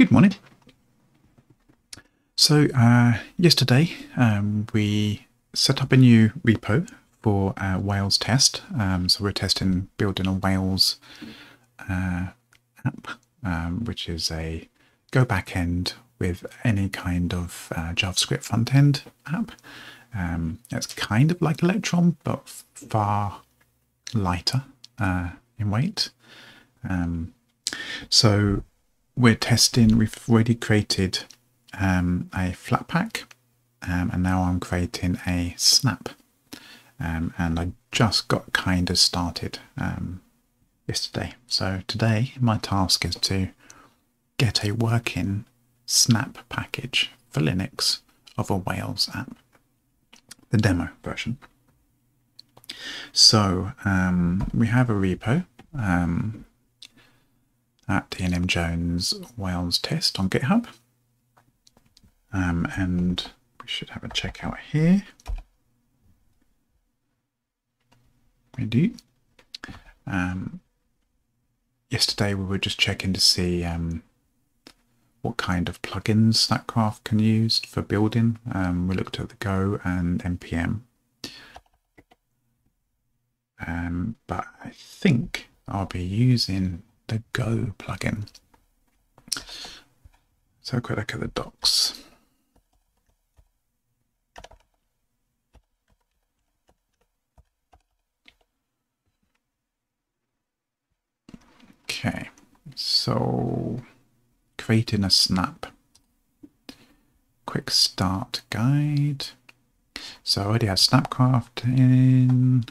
Good morning. So uh, yesterday um, we set up a new repo for a Wails test. Um, so we're testing building a Wails uh, app, um, which is a Go backend with any kind of uh, JavaScript front end app. Um, it's kind of like Electron, but far lighter uh, in weight. Um, so we're testing, we've already created um, a Flatpak um, and now I'm creating a snap. Um, and I just got kind of started um, yesterday. So today my task is to get a working snap package for Linux of a Wails app, the demo version. So um, we have a repo um, at DNM Jones Wails test on GitHub. Um, and we should have a checkout here. We do. Um, yesterday we were just checking to see um, what kind of plugins Snapcraft can use for building. Um, we looked at the Go and NPM. Um, but I think I'll be using the Go plugin. So a quick look at the docs. Okay, so creating a snap. Quick start guide. So I already have Snapcraft in.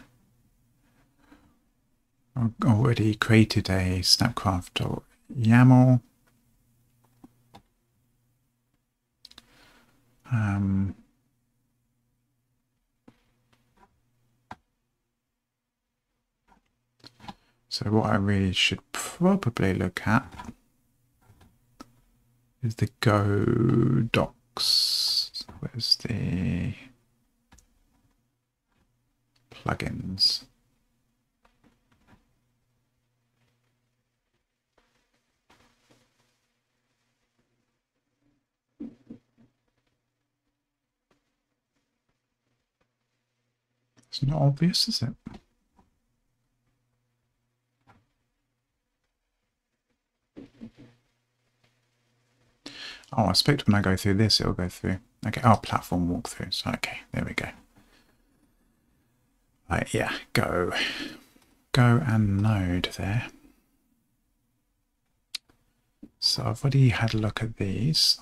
Already created a Snapcraft or YAML. Um, so what I really should probably look at is the Go docs. Where's the plugins? It's not obvious, is it? Oh, I expect when I go through this, it'll go through. Okay, oh, platform walkthrough. So, okay, there we go. Right, yeah, go. Go and node there. So I've already had a look at these.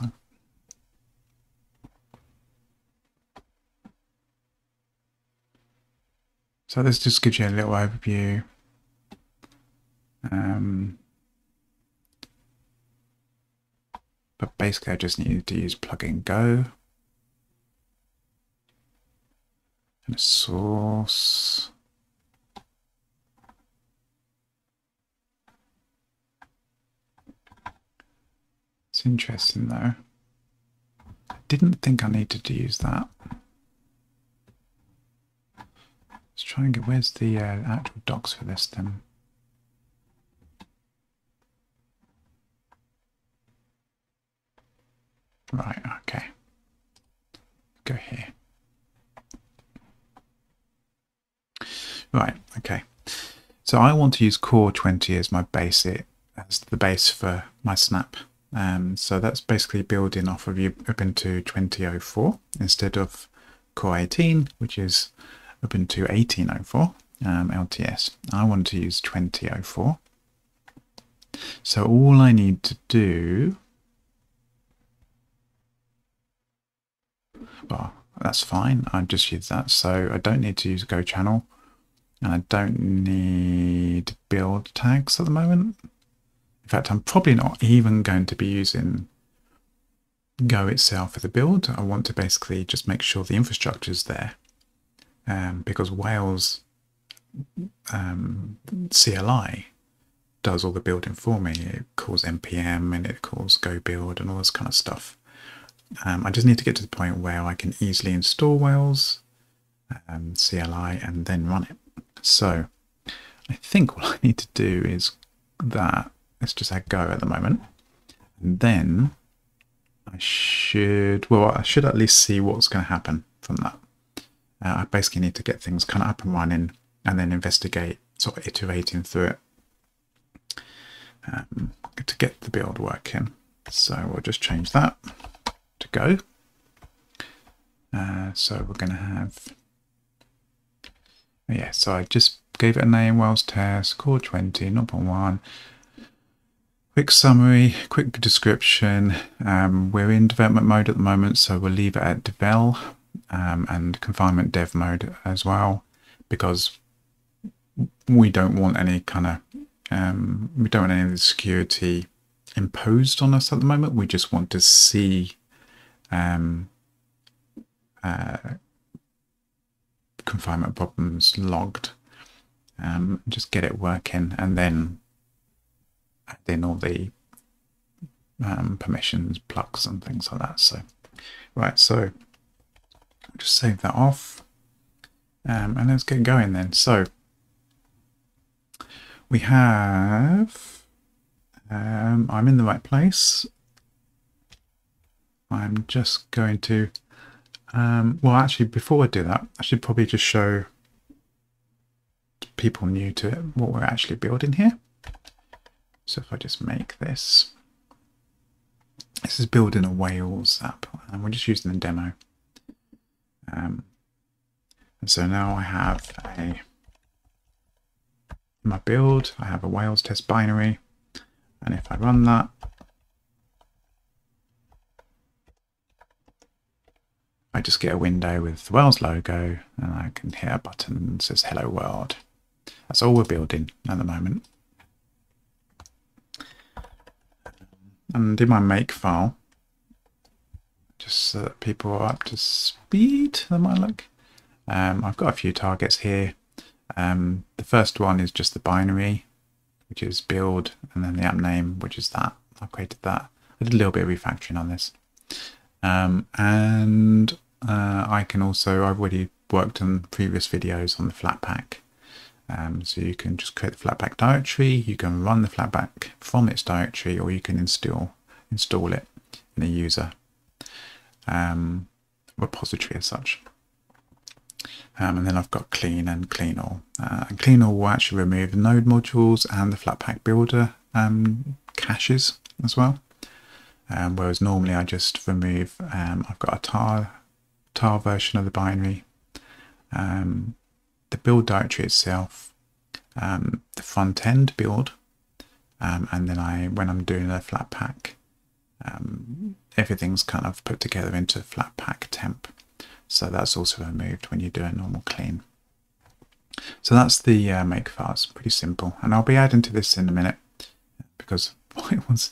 So this just gives you a little overview. Um, but basically I just needed to use plugin go and a source. It's interesting though. I didn't think I needed to use that. Let's try and get, where's the uh, actual docs for this then? Right, okay. Go here. Right, okay. So I want to use core 20 as my basic, as the base for my snap. Um, so that's basically building off of you Ubuntu 2004 instead of core 18, which is Ubuntu 1804 um, LTS. I want to use 2004. So all I need to do well, that's fine. I just use that. So I don't need to use Go channel. And I don't need build tags at the moment. In fact, I'm probably not even going to be using Go itself for the build. I want to basically just make sure the infrastructure is there. Um, because Wails um, CLI does all the building for me. It calls npm and it calls go build and all this kind of stuff. Um, I just need to get to the point where I can easily install Wails, um, CLI, and then run it. So I think what I need to do is that, let's just add Go at the moment. And then I should, well, I should at least see what's going to happen from that. Uh, I basically need to get things kind of up and running and then investigate, sort of iterating through it um, to get the build working. So we'll just change that to go. Uh, so we're going to have, yeah, so I just gave it a name, Wails test, core 20, 0.1. Quick summary, quick description. Um, we're in development mode at the moment, so we'll leave it at devel um, and confinement dev mode as well, because we don't want any kind of um, we don't want any of the security imposed on us at the moment. We just want to see um, uh, confinement problems logged, um, just get it working, and then add in all the um, permissions, plugs, and things like that. So, right, so just save that off, um, and let's get going then. So we have, um, I'm in the right place. I'm just going to, um, well, actually, before I do that, I should probably just show people new to it what we're actually building here. So if I just make this, this is building a Wails app, and we're just using the demo. Um, and so now I have a my build, I have a Wails test binary, and if I run that, I just get a window with the Wails logo, and I can hit a button that says Hello World. That's all we're building at the moment. And in my make file, just so that people are up to speed, they might look. Um, I've got a few targets here. Um, the first one is just the binary, which is build, and then the app name, which is that. I've created that. I did a little bit of refactoring on this. Um, and uh, I can also, I've already worked on previous videos on the Flatpak. Um, so you can just create the Flatpak directory, you can run the Flatpak from its directory, or you can install install it in a user um, repository as such. Um, and then I've got clean and clean all. Uh, and clean all will actually remove the node modules and the Flatpak builder um, caches as well. Um, whereas normally I just remove, um, I've got a tar, tar version of the binary, um, the build directory itself, um, the front end build, and then I, when I'm doing a Flatpak, everything's kind of put together into Flatpak temp. So that's also removed when you do a normal clean. So that's the uh, make files, pretty simple. And I'll be adding to this in a minute because once,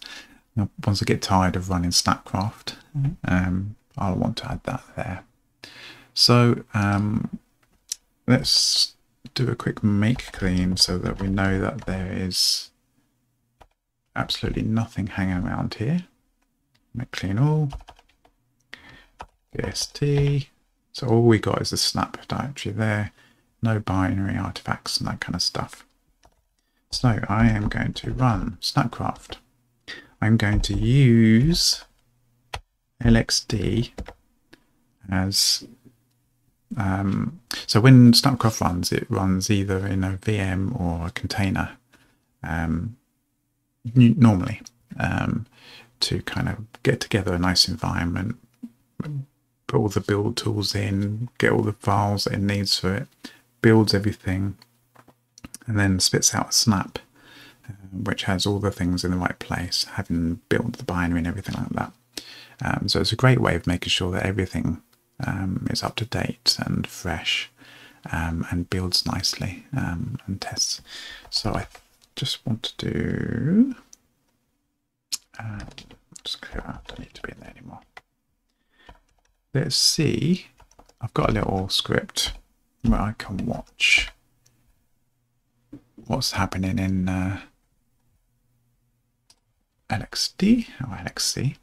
once I get tired of running Snapcraft, mm-hmm. um, I'll want to add that there. So um, let's do a quick make clean so that we know that there is absolutely nothing hanging around here. Make clean all. DST. So all we got is the snap directory there, no binary artifacts and that kind of stuff. So I am going to run Snapcraft. I'm going to use LXD as um, so when Snapcraft runs, it runs either in a VM or a container um, normally um, to kind of get together a nice environment, put all the build tools in, get all the files it needs for it, builds everything, and then spits out a snap, uh, which has all the things in the right place, having built the binary and everything like that. Um, so it's a great way of making sure that everything um, is up to date and fresh um, and builds nicely um, and tests. So I just want to do, uh, just clear don't need to be in there anymore let's see. I've got a little script where I can watch what's happening in uh, LXD or LXC.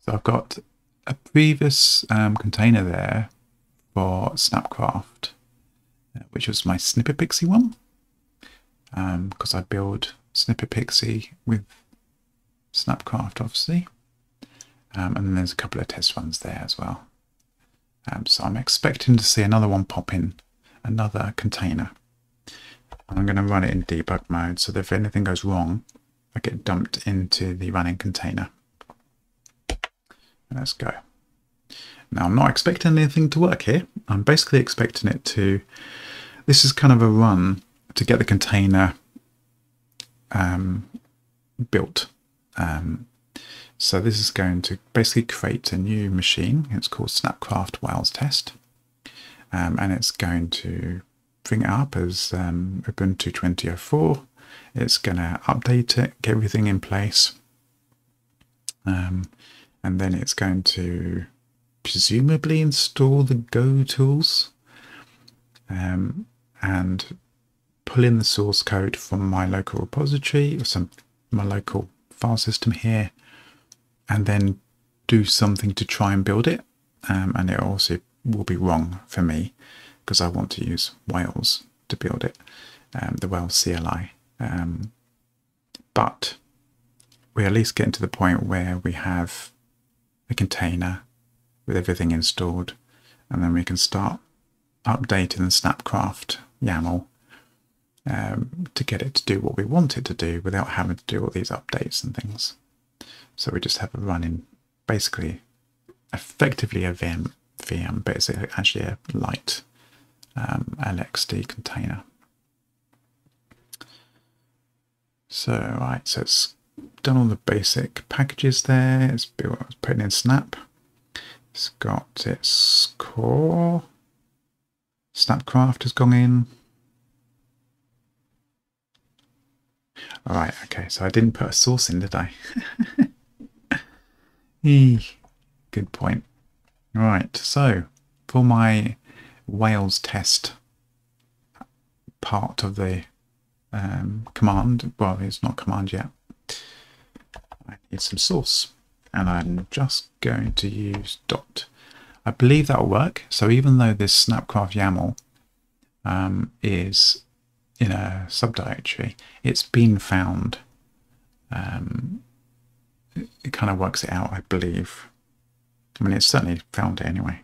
So I've got a previous um, container there for Snapcraft, uh, which was my Snippet Pixie one, because um, I build Snippet Pixie with Snapcraft, obviously. Um, and then there's a couple of test runs there as well. Um, so I'm expecting to see another one pop in, another container. I'm going to run it in debug mode so that if anything goes wrong, I get dumped into the running container. Let's go. Now I'm not expecting anything to work here. I'm basically expecting it to, this is kind of a run to get the container um, built. Um, so this is going to basically create a new machine. It's called Snapcraft Wails Test. Um, and it's going to bring it up as um, Ubuntu 2004. It's going to update it, get everything in place. Um, and then it's going to presumably install the Go tools um, and pull in the source code from my local repository or some my local file system here and then do something to try and build it. Um, and it also will be wrong for me because I want to use Wails to build it um, the Wails CLI um, but we're at least getting to the point where we have a container with everything installed and then we can start updating the Snapcraft YAML um, to get it to do what we want it to do without having to do all these updates and things. So we just have a running, basically effectively a VM, VM but it's actually a light um, LXD container. So right, so it's done all the basic packages there. It's it's putting in Snap. It's got its core. Snapcraft has gone in. All right, okay, so I didn't put a source in, did I? Good point. Right, so for my Wails test part of the um, command, well, it's not command yet, I need some source. And I'm just going to use dot. I believe that'll work. So even though this Snapcraft YAML um, is in a subdirectory, it's been found. Um, it, it kind of works it out, I believe. I mean, it's certainly found it anyway.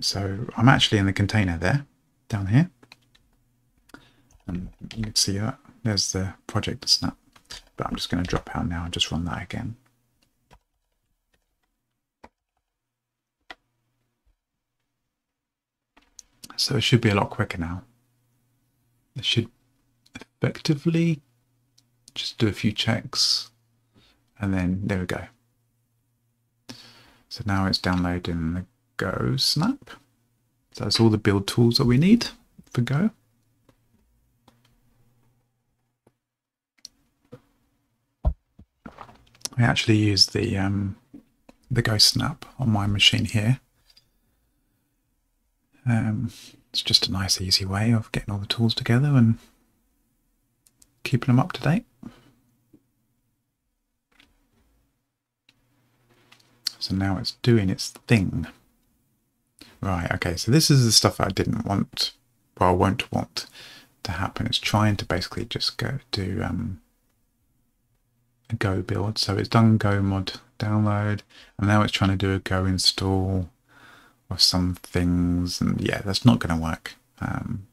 So I'm actually in the container there, down here. And you can see that there's the project snap. But I'm just going to drop out now and just run that again. So it should be a lot quicker now. It should effectively just do a few checks and then there we go. So now it's downloading the Go Snap. So that's all the build tools that we need for Go. I actually use the um, the Go Snap on my machine here. Um, it's just a nice easy way of getting all the tools together and keeping them up to date. So now it's doing its thing. Right, okay, so this is the stuff I didn't want, well, I won't want to happen. It's trying to basically just go to um, a Go build. So it's done Go mod download, and now it's trying to do a Go install of some things, and yeah, that's not going to work. Um,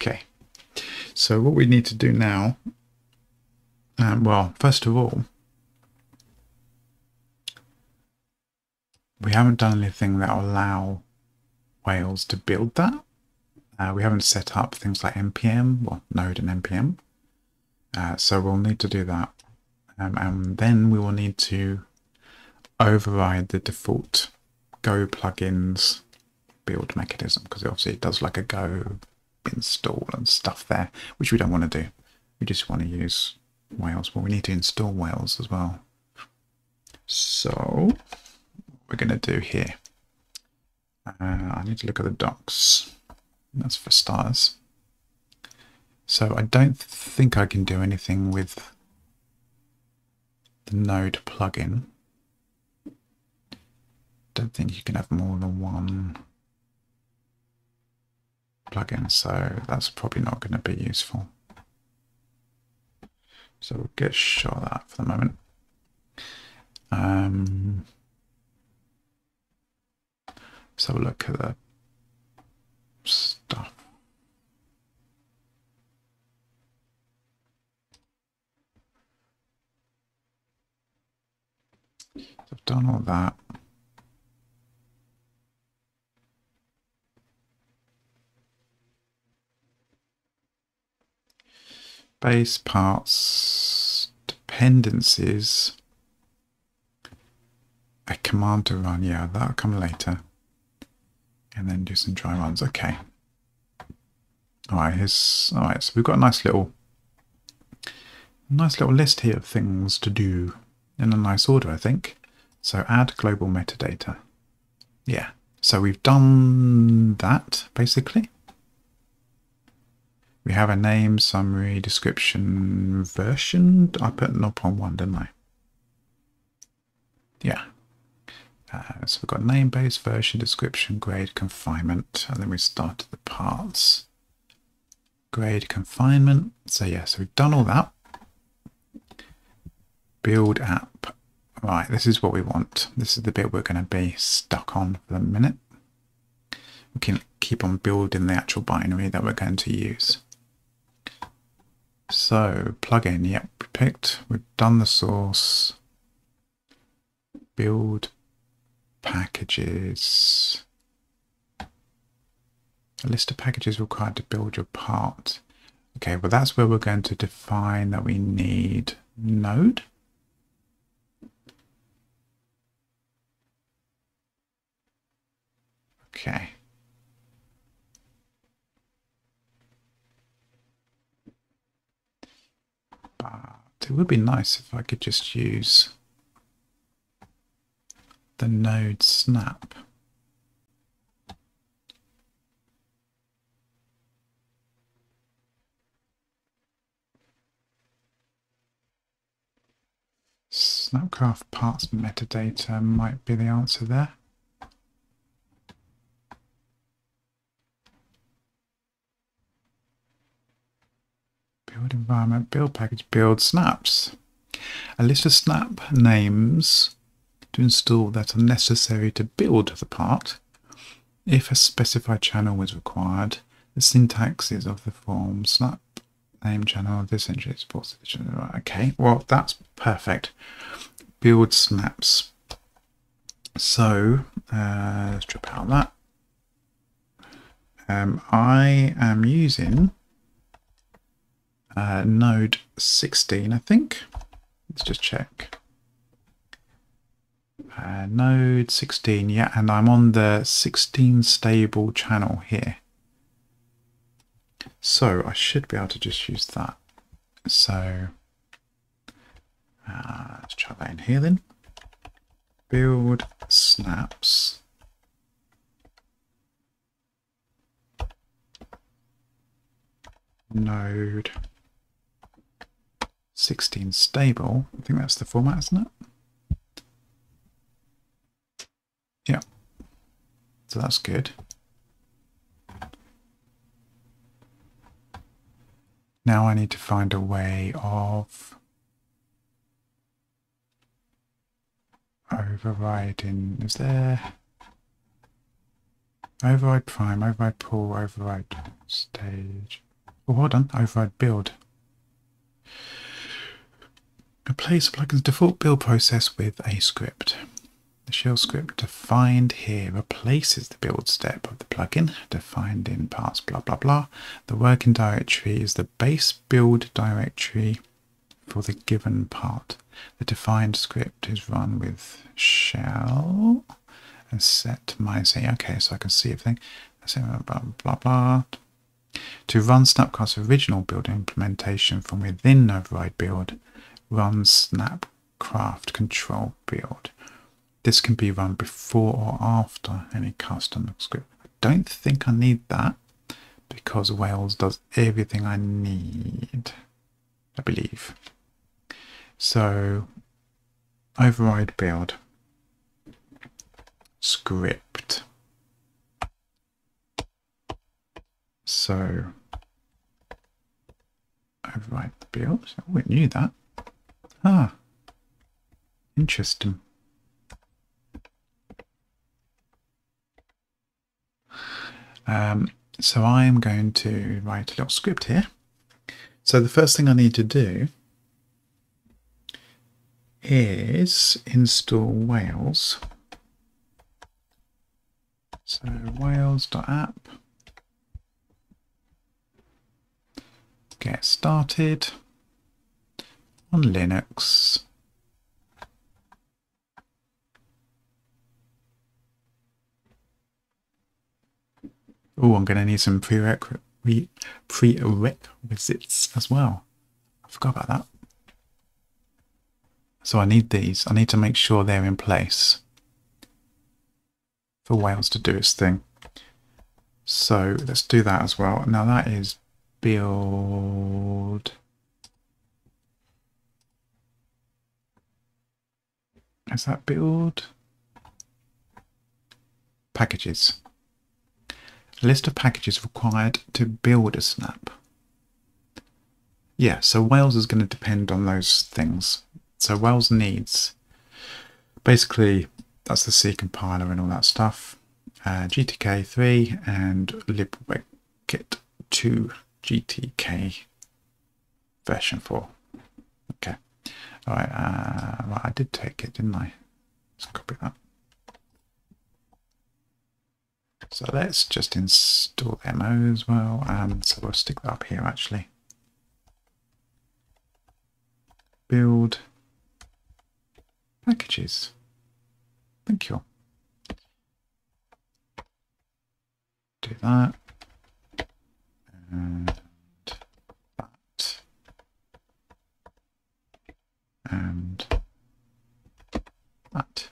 okay, so what we need to do now, um, well, first of all, we haven't done anything that will allow Wails to build that. Uh, we haven't set up things like npm, well, node and npm. Uh, so we'll need to do that. Um, and then we will need to override the default Go plugins build mechanism because obviously it does like a Go install and stuff there, which we don't want to do. We just want to use Wails. Well, we need to install Wails as well. So we're going to do here. Uh, I need to look at the docs. That's for stars. So I don't think I can do anything with the node plugin. Don't think you can have more than one. plugin, so that's probably not going to be useful. So we'll get shot of that for the moment. Um, let's have a look at the stuff. So I've done all that. Base parts, dependencies, a command to run. Yeah, that'll come later. And then do some dry runs. Okay. All right, here's all right. So we've got a nice little, nice little list here of things to do in a nice order, I think. So add global metadata. Yeah. So we've done that basically. We have a name, summary, description, version. I put not on one, didn't I? Yeah. Uh, so we've got name, base, version, description, grade, confinement, and then we started the parts. Grade, confinement. So yeah, so we've done all that. Build app. Right, this is what we want. This is the bit we're going to be stuck on for the minute. We can keep on building the actual binary that we're going to use. So plugin, yep, we picked. We've done the source. Build packages. A list of packages required to build your part. Okay, well that's where we're going to define that we need node. Okay. But it would be nice if I could just use the node snap. Snapcraft parts metadata might be the answer there. Build environment, build package, build snaps. A list of snap names to install that are necessary to build the part. If a specified channel is required, the syntax is of the form snap name channel this entry supports okay well that's perfect build snaps so uh, let's drop out that um, I am using uh, node 16 I think. Let's just check. Uh, node 16 yeah and I'm on the 16 stable channel here. So I should be able to just use that. So uh, let's try that in here then. Build snaps. Node 16 stable I think that's the format isn't it Yeah. So that's good. Now I need to find a way of overriding. Is there override prime, override pull, override stage? Oh, hold on, override build. Replace the plugin's default build process with a script. The shell script defined here replaces the build step of the plugin, defined in parts blah blah blah. The working directory is the base build directory for the given part. The defined script is run with shell and set my say okay so I can see everything. Blah blah blah. To run Snapcraft's original build implementation from within override build, run Snapcraft control build. This can be run before or after any custom script. I don't think I need that because Wails does everything I need, I believe. So override build script So override the build. Oh, we knew that. Ah, interesting. Um, so I'm going to write a little script here. So the first thing I need to do is install Wails. So Wails.app. Get started on Linux. Oh, I'm going to need some prerequisites as well. I forgot about that. So I need these. I need to make sure they're in place for Wails to do its thing. So let's do that as well. Now that is build. Is that build? Packages. List of packages required to build a snap. Yeah, so Wails is going to depend on those things. So Wails needs, basically, that's the C compiler and all that stuff. Uh, GTK3 and libwebkit 2 GTK version 4. Okay. All right. Uh, well, I did take it, didn't I? Let's copy that. So let's just install MO as well. Um, so we'll stick that up here actually. Build packages. Thank you. Do that. And that. And that.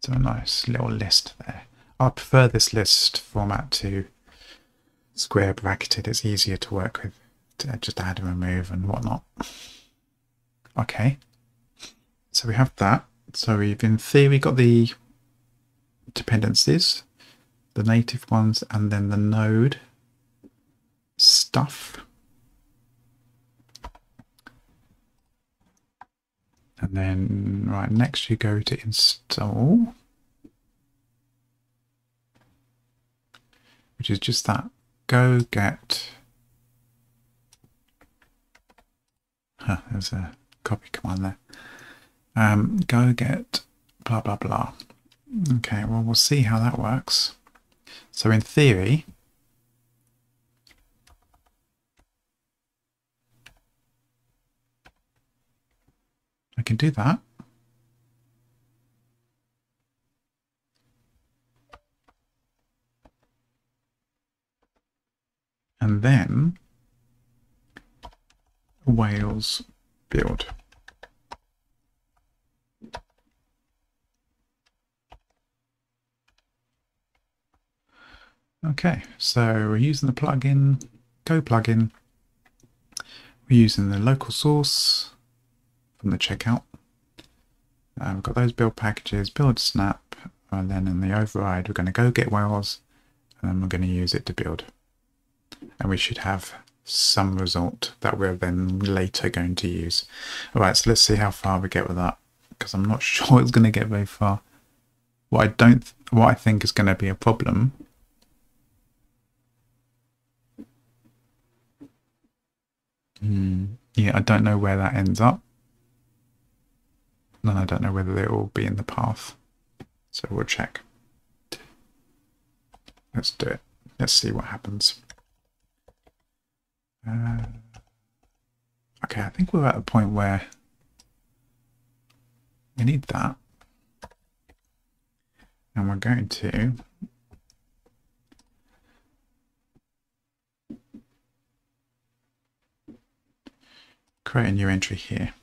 So a nice little list there. I prefer this list format to square bracketed. It's easier to work with, to just add and remove and whatnot. Okay, so we have that. So we've in theory got the dependencies, the native ones, and then the node stuff. And then, right, next you go to install. which is just that go get huh, there's a copy command there um, go get blah blah blah okay well we'll see how that works so in theory I can do that and then Wails build. Okay, so we're using the plugin, Go plugin. We're using the local source from the checkout. Uh, we've got those build packages, build snap, and then in the override we're going to go get Wails, and then we're going to use it to build and we should have some result that we're then later going to use. All right, so let's see how far we get with that because I'm not sure it's going to get very far. What I don't, what I think is going to be a problem Hmm. Yeah, I don't know where that ends up. And I don't know whether they will all be in the path. So we'll check. Let's do it. Let's see what happens. Uh, okay, I think we're at a point where we need that. And we're going to create a new entry here.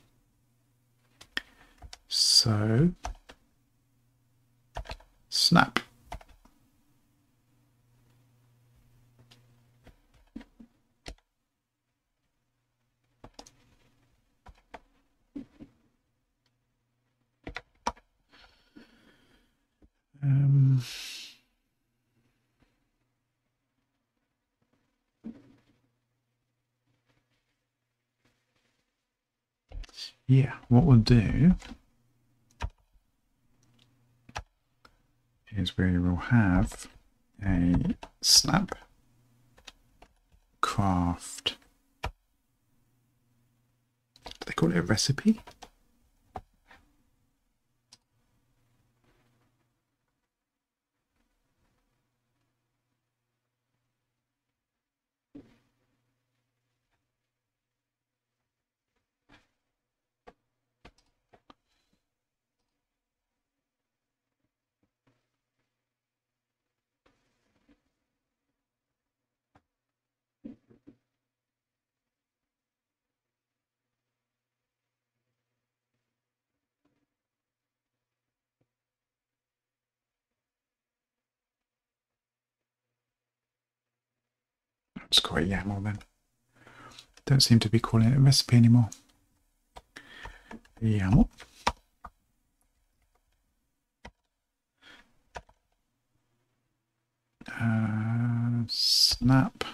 So, snap. Um, yeah, what we'll do is we will have a snap craft. Do they call it a recipe? Call it YAML then. Don't seem to be calling it a recipe anymore. YAML. Uh, snap.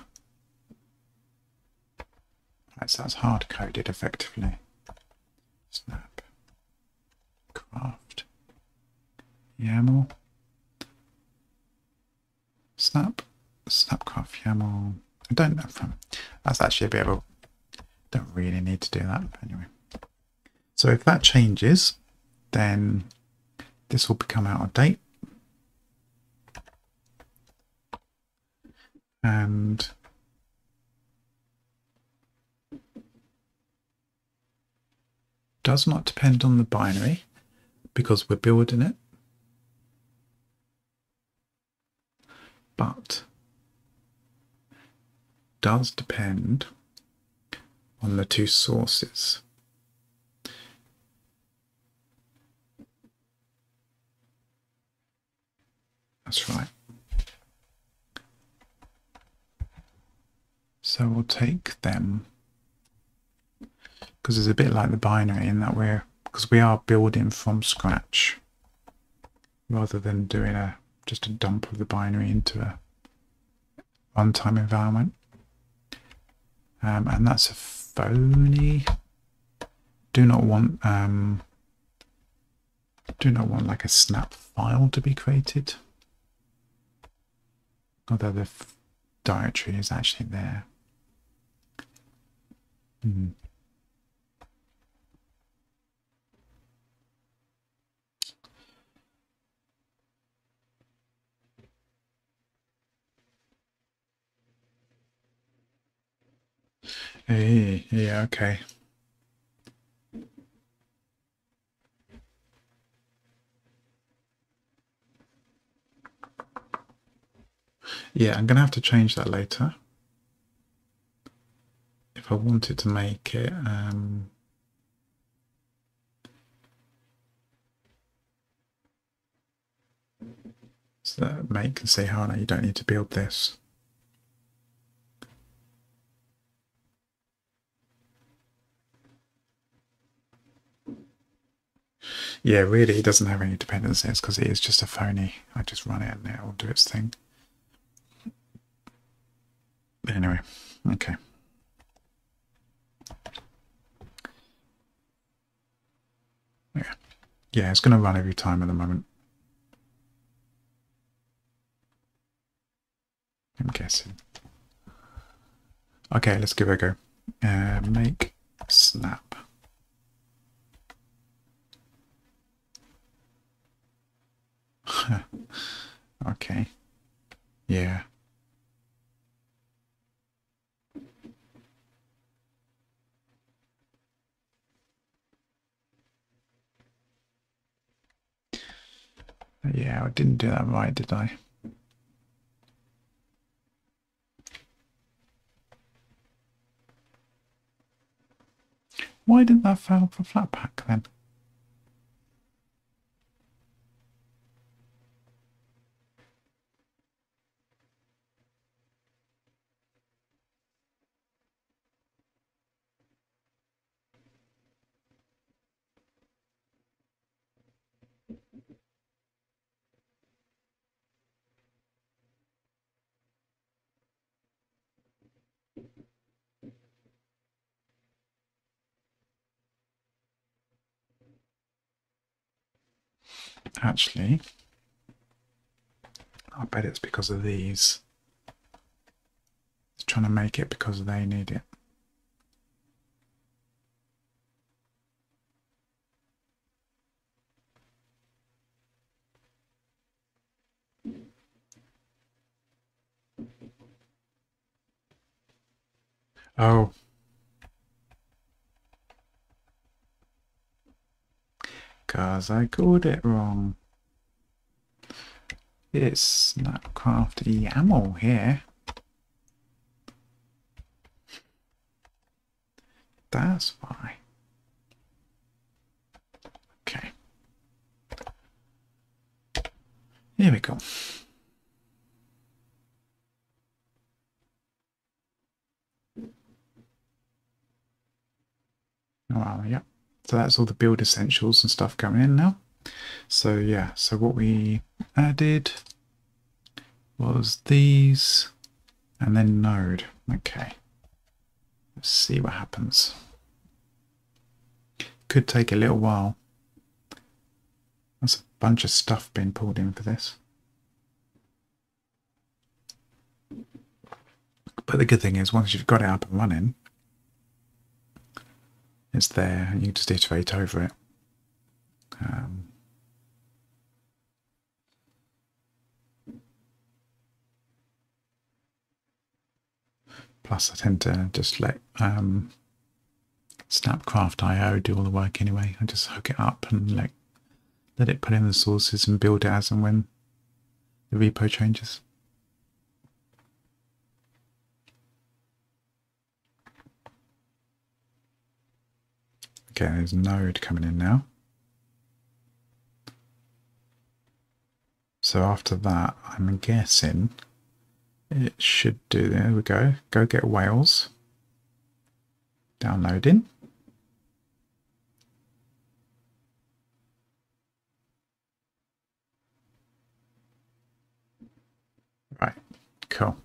So that's hard coded effectively. Snap. Craft. YAML. Snap. Snapcraft YAML. I don't know that's actually a bit of a don't really need to do that anyway. So if that changes, then this will become out of date. And does not depend on the binary because we're building it. But does depend on the two sources. That's right. So we'll take them because it's a bit like the binary in that we're because we are building from scratch rather than doing a just a dump of the binary into a runtime environment. Um, and that's a phony. Do not want um, do not want like a snap file to be created. Although the directory is actually there. Hmm. Hey, yeah, okay. Yeah, I'm going to have to change that later. If I wanted to make it... Um, so that make can say, oh no, you don't need to build this. Yeah, really, it doesn't have any dependencies because it is just a phony. I just run it and it will do its thing. But anyway, okay. Yeah, yeah, it's going to run every time at the moment. I'm guessing. Okay, let's give it a go. Uh, make snap. okay. Yeah. Yeah, I didn't do that right, did I? Why didn't that fail for Flatpak then? Actually, I bet it's because of these. It's trying to make it because they need it. Oh. Cause I called it wrong. It's Snapcraft YAML here. That's why. Okay. Here we go. Oh, yeah. So that's all the build essentials and stuff coming in now. So yeah, so what we added was these and then node. Okay. Let's see what happens. Could take a little while. That's a bunch of stuff being pulled in for this. But the good thing is once you've got it up and running, it's there and you just iterate over it. Um, plus, I tend to just let um, Snapcraft.io do all the work anyway. I just hook it up and let, let it put in the sources and build it as and when the repo changes. Okay, there's Node coming in now. So after that, I'm guessing it should do, there we go, go get Wails. Downloading. Right, cool.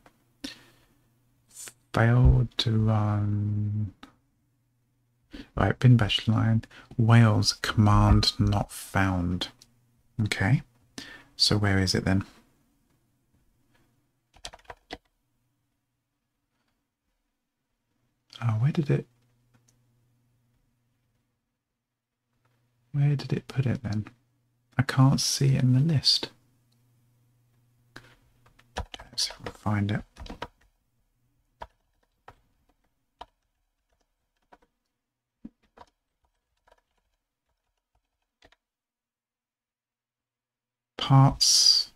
Failed to run Right, bin bash line, Wails command not found. Okay, so where is it then? Oh, where did it? Where did it put it then? I can't see it in the list. Let's see if we can find it. Parts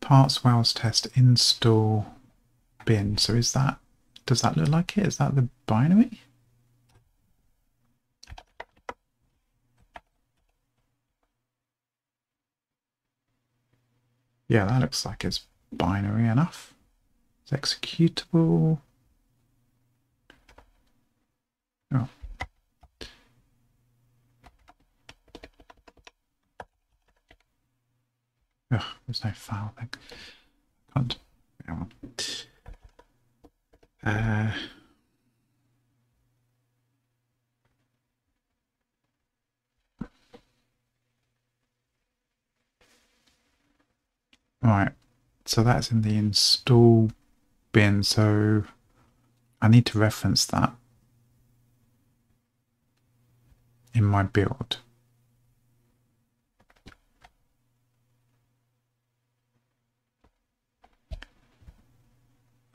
parts Wails test install bin. So is that does that look like it? Is that the binary? Yeah, that looks like it's binary enough. It's executable. Oh, Ugh, there's no file thing. Can't. Uh, right, so that's in the install bin, so I need to reference that in my build.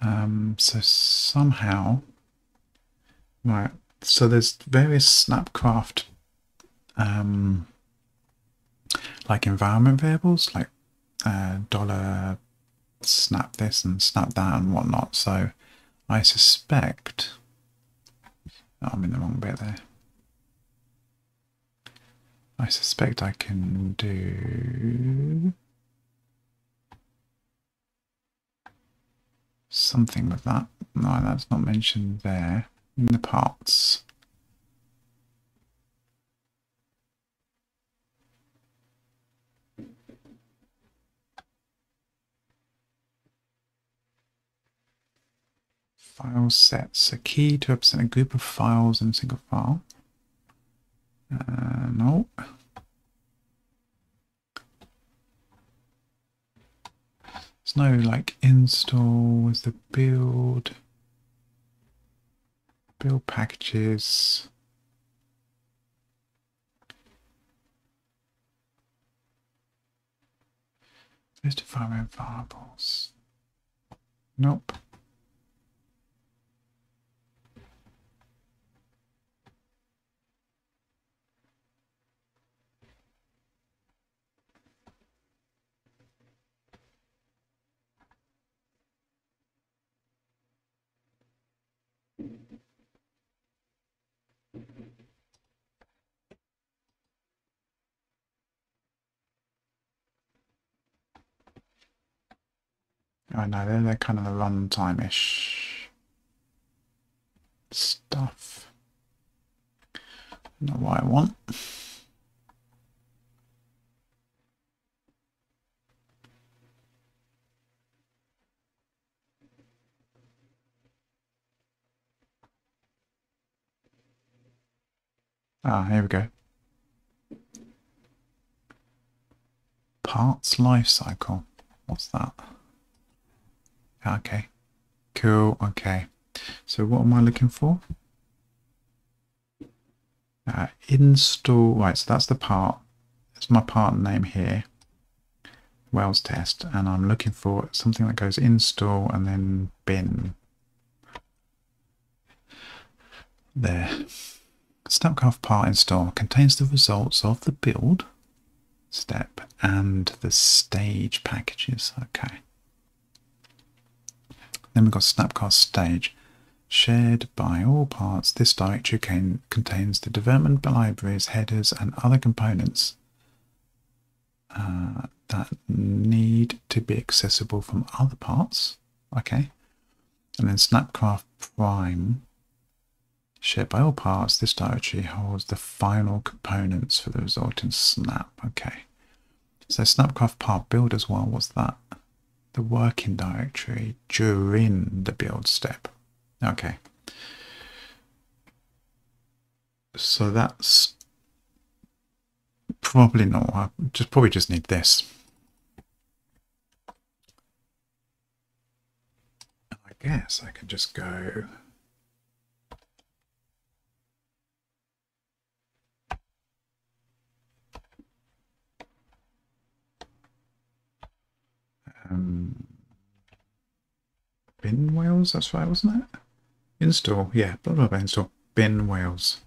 Um, so somehow, right, so there's various Snapcraft um, like environment variables, like uh, dollar snap this and snap that and whatnot. So I suspect oh, I'm in the wrong bit there. I suspect I can do something with that. No, that's not mentioned there in the parts. File sets a key to represent a group of files in a single file. Uh, no. No like install with the build, build packages. List of environment variables. Nope. I know they're, they're kind of the runtime-ish stuff. Not what I want. Ah, here we go. Parts life cycle. What's that? Okay. Cool. Okay. So what am I looking for? Uh, install. Right. So that's the part. That's my part name here. Wails test. And I'm looking for something that goes install and then bin. There. Snapcraft part install contains the results of the build step and the stage packages. Okay. Then we've got Snapcraft stage. Shared by all parts, this directory can, contains the development libraries, headers, and other components uh, that need to be accessible from other parts. Okay. And then Snapcraft Prime Shared by all parts, this directory holds the final components for the resulting snap. Okay. So Snapcraft part build as well, what's that? The working directory during the build step. Okay. So that's probably not, I just probably just need this. I guess I can just go um, bin Wails, that's right, wasn't it? Install, yeah, blah, blah, blah, install bin Wails.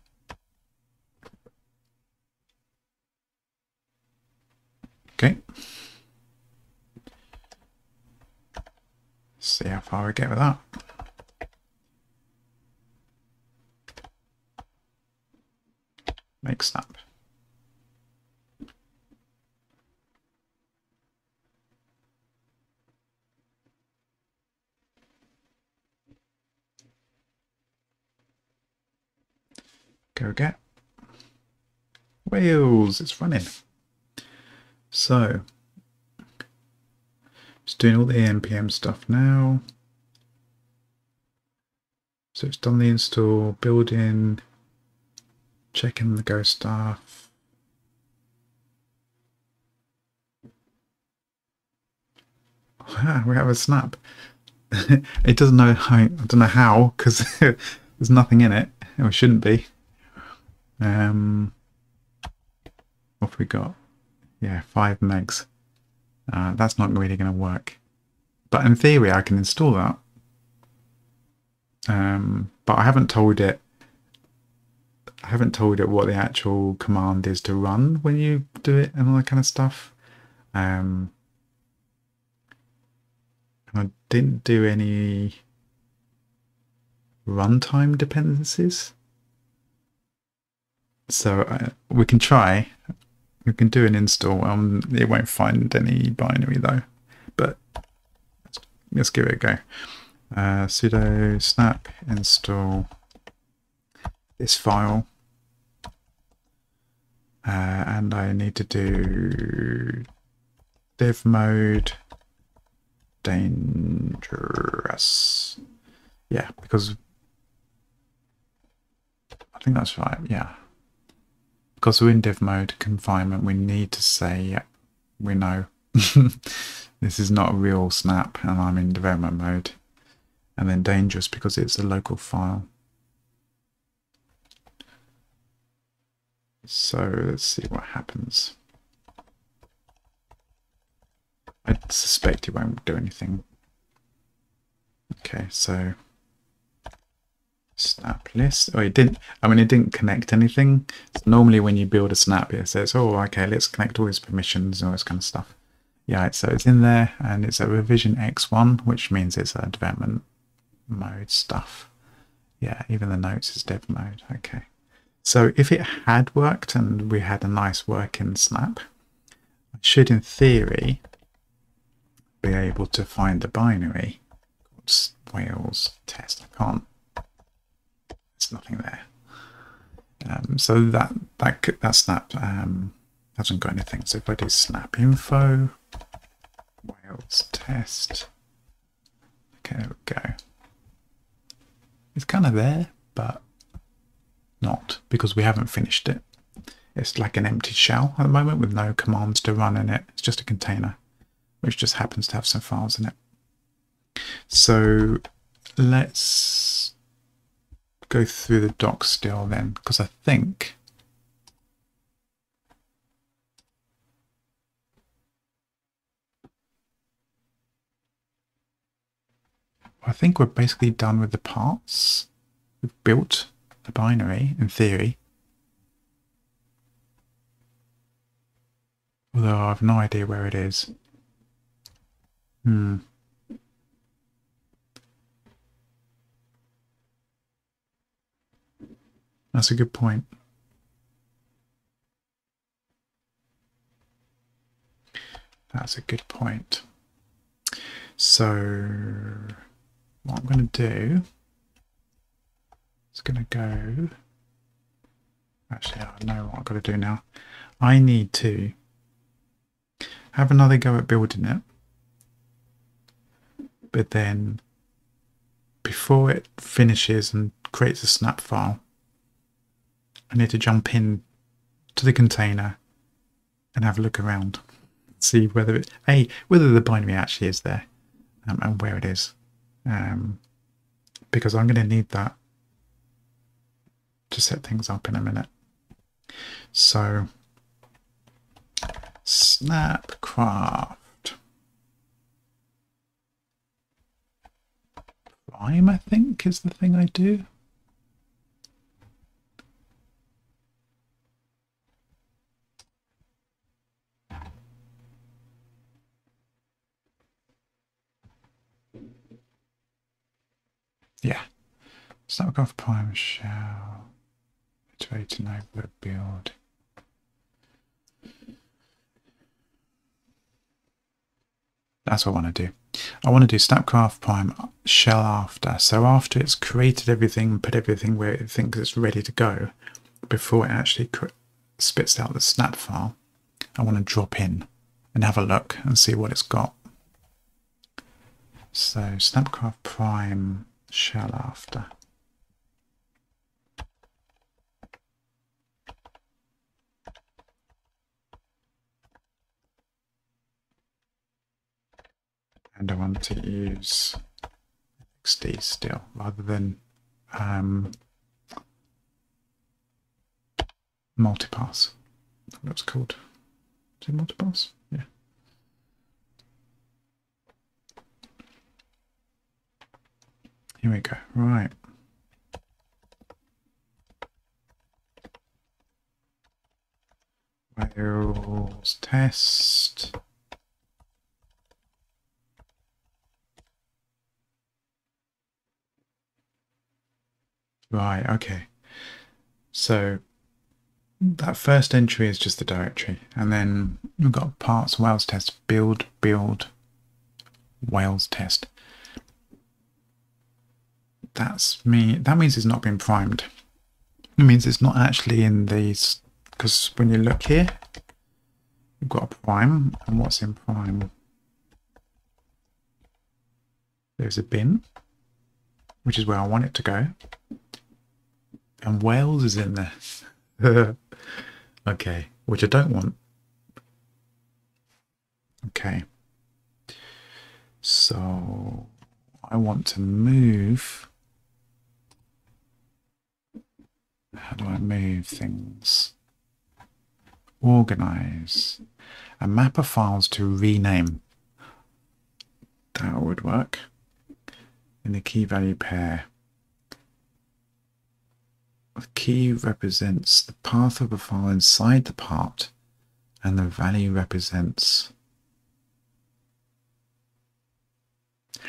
Okay. See how far we get with that. Make snap. Go get. Wails, it's running. So, just doing all the npm stuff now. So it's done the install, building, checking the Go stuff. we have a snap. it doesn't know how, I don't know how, because there's nothing in it. It shouldn't be. Um, what have we got? Yeah, five megs. Uh, that's not really going to work. But in theory, I can install that. Um, but I haven't told it. I haven't told it what the actual command is to run when you do it and all that kind of stuff. Um, and I didn't do any runtime dependencies. So uh, we can try. We can do an install. Um, it won't find any binary though, but let's, let's give it a go. Uh, sudo snap install this file. Uh, and I need to do dev mode dangerous. Yeah, because I think that's right. Yeah because we're in dev mode confinement, we need to say, yeah, we know. this is not a real snap and I'm in development mode. And then dangerous because it's a local file. So let's see what happens. I suspect it won't do anything. Okay, so snap list. Oh, it didn't. I mean, it didn't connect anything. Normally, when you build a snap, it says, "Oh, okay, let's connect all these permissions and all this kind of stuff." Yeah, so it's in there, and it's a revision X1, which means it's a development mode stuff. Yeah, even the notes is dev mode. Okay. So if it had worked and we had a nice working snap, I should, in theory, be able to find the binary Wails test. I can't. Nothing there. Um, so that that that snap um, hasn't got anything. So if I do snap info Wails test, okay, there we go. It's kind of there, but not because we haven't finished it. It's like an empty shell at the moment with no commands to run in it. It's just a container, which just happens to have some files in it. So let's go through the doc still then, because I think I think we're basically done with the parts. We've built the binary, in theory. Although I have no idea where it is. Hmm. That's a good point. That's a good point. So what I'm going to do is going to go. Actually, I know what I've got to do now. I need to have another go at building it, but then before it finishes and creates a snap file, I need to jump in to the container and have a look around, see whether it, a whether the binary actually is there um, and where it is, um, because I'm going to need that to set things up in a minute. So Snapcraft Prime, I think, is the thing I do. Yeah. Snapcraft Prime shell. Iterate and over build. That's what I want to do. I want to do Snapcraft Prime shell after. So after it's created everything, put everything where it thinks it's ready to go, before it actually spits out the snap file, I want to drop in and have a look and see what it's got. So Snapcraft Prime shell after. and I want to use LXD still rather than um, multipass. That's called. Is it multipass? Yeah. Here we go. Right. Wails test. Right, okay. So that first entry is just the directory. And then we've got parts Wails test, build, build, Wails test. That's me. That means it's not been primed. It means it's not actually in these, because when you look here, you've got a prime, and what's in prime? There's a bin, which is where I want it to go. And Wails is in there. okay, which I don't want. Okay. So I want to move. How do I move things? Organize. A map of files to rename. That would work. In the key value pair. The key represents the path of a file inside the part, and the value represents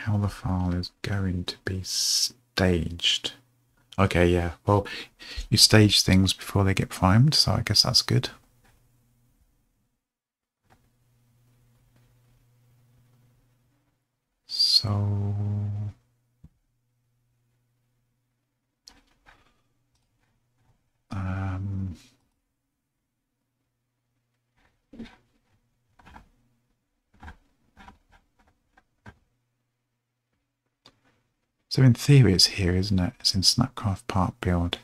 how the file is going to be staged. Okay, yeah. Well, you stage things before they get primed, so I guess that's good. So um So in theory it's here, isn't it? It's in Snapcraft part build.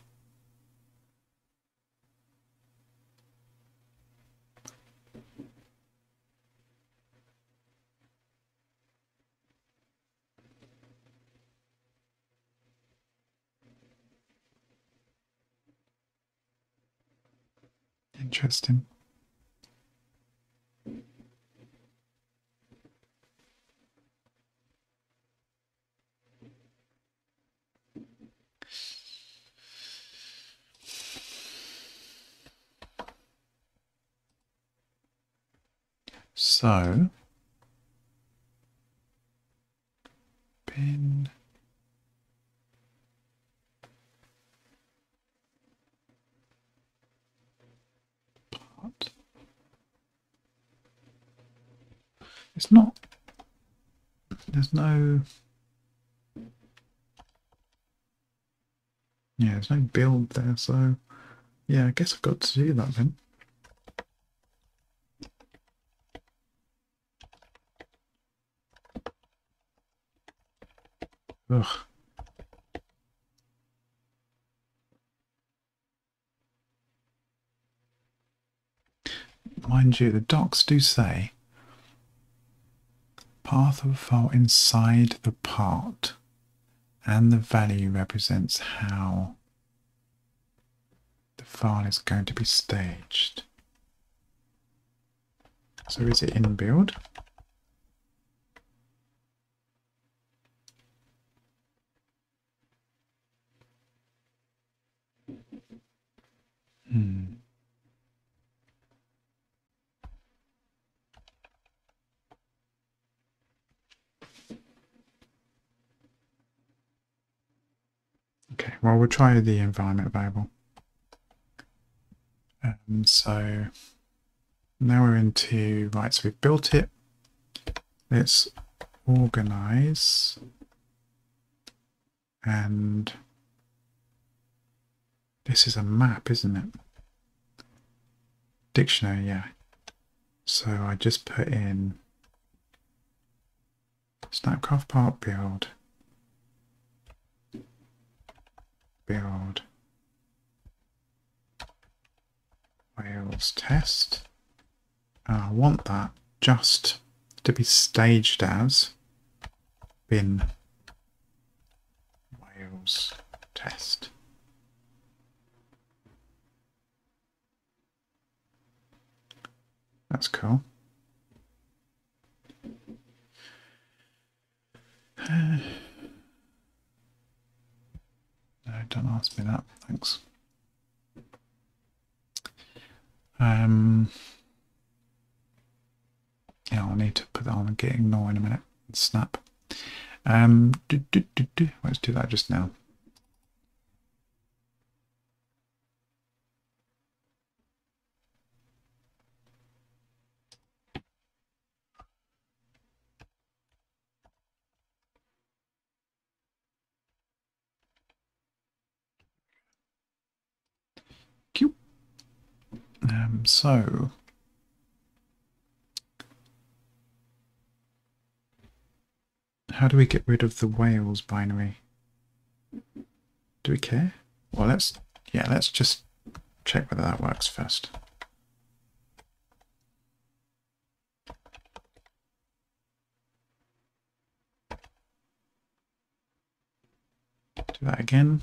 Interesting. So, bin part. It's not, there's no, yeah, there's no build there, so yeah, I guess I've got to do that then. Ugh. Mind you, the docs do say path of file inside the part and the value represents how the file is going to be staged. So is it in build? Hmm. Okay, well, we'll try the environment variable. Um, so now we're into, right, so we've built it. Let's organize and this is a map, isn't it? Dictionary, yeah. So I just put in Snapcraft part build, build, Wails test. And I want that just to be staged as bin Wails test. That's cool. no, don't ask me that. Thanks. Um, yeah, I'll need to put that on and get ignore in a minute. Snap. Um, do, do, do, do. let's do that just now. Um, so, how do we get rid of the Wails binary? Do we care? Well, let's yeah, let's just check whether that works first. Do that again.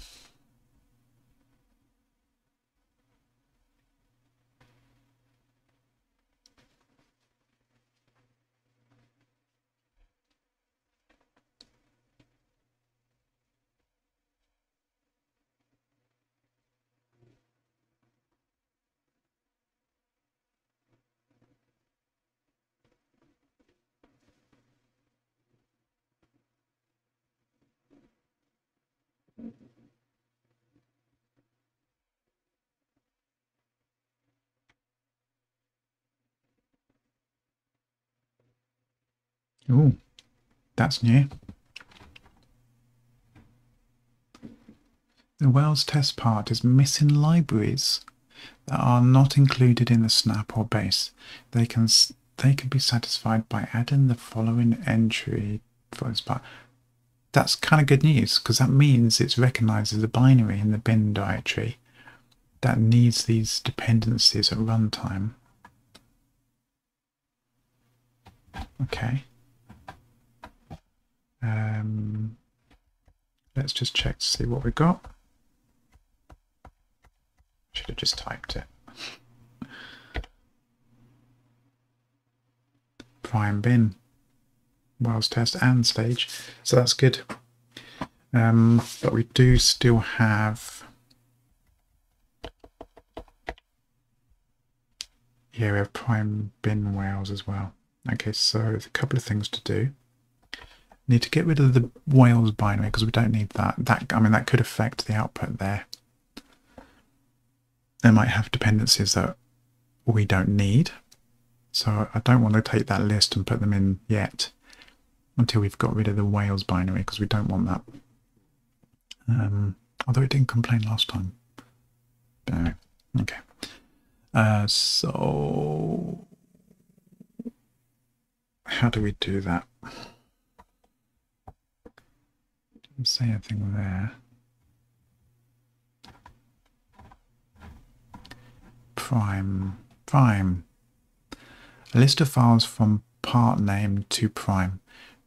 Oh, that's new. The Wails test part is missing libraries that are not included in the snap or base. They can they can be satisfied by adding the following entry for this part. That's kind of good news because that means it's recognized as a binary in the bin directory that needs these dependencies at runtime. Okay. Um, let's just check to see what we got. Should have just typed it. Prime bin, Wails test and stage. So that's good. Um, but we do still have yeah, we have prime bin Wails as well. Okay, so a couple of things to do. Need to get rid of the Wails binary because we don't need that. That I mean that could affect the output there. They might have dependencies that we don't need. So I don't want to take that list and put them in yet until we've got rid of the Wails binary because we don't want that. Um, although it didn't complain last time. But anyway, okay. Uh, so how do we do that? Didn't say anything there. Prime, prime. A list of files from part name to prime.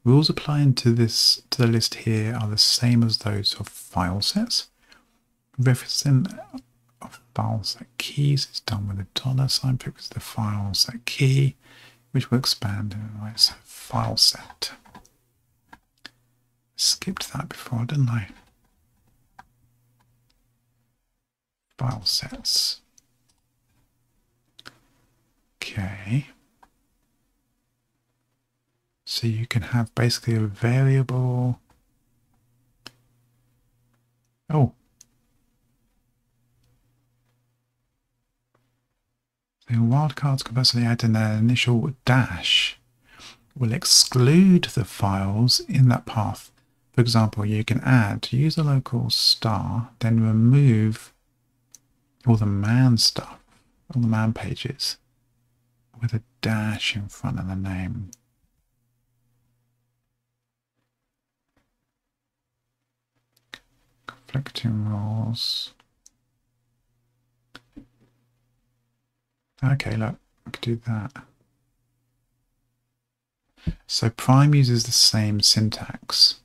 Rules applying to this to the list here are the same as those of file sets. Referencing of file set keys is done with a dollar sign because the file set key, which will expand in a file set. Skipped that before, didn't I? File sets. Okay. So you can have basically a variable. Oh. The wildcards capacity add in an initial dash will exclude the files in that path. For example, you can add use a local star, then remove all the man stuff, all the man pages with a dash in front of the name. Conflicting rules. Okay, look, I could do that. So prime uses the same syntax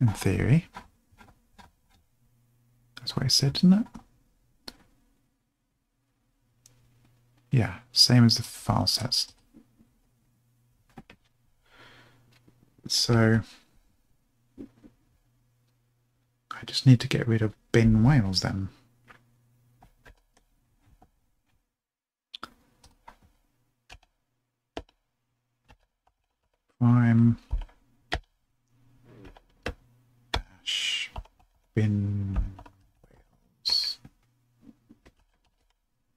in theory. That's what I said, isn't it? Yeah, same as the file sets. So I just need to get rid of bin Wails then. Prime dash bin Wails.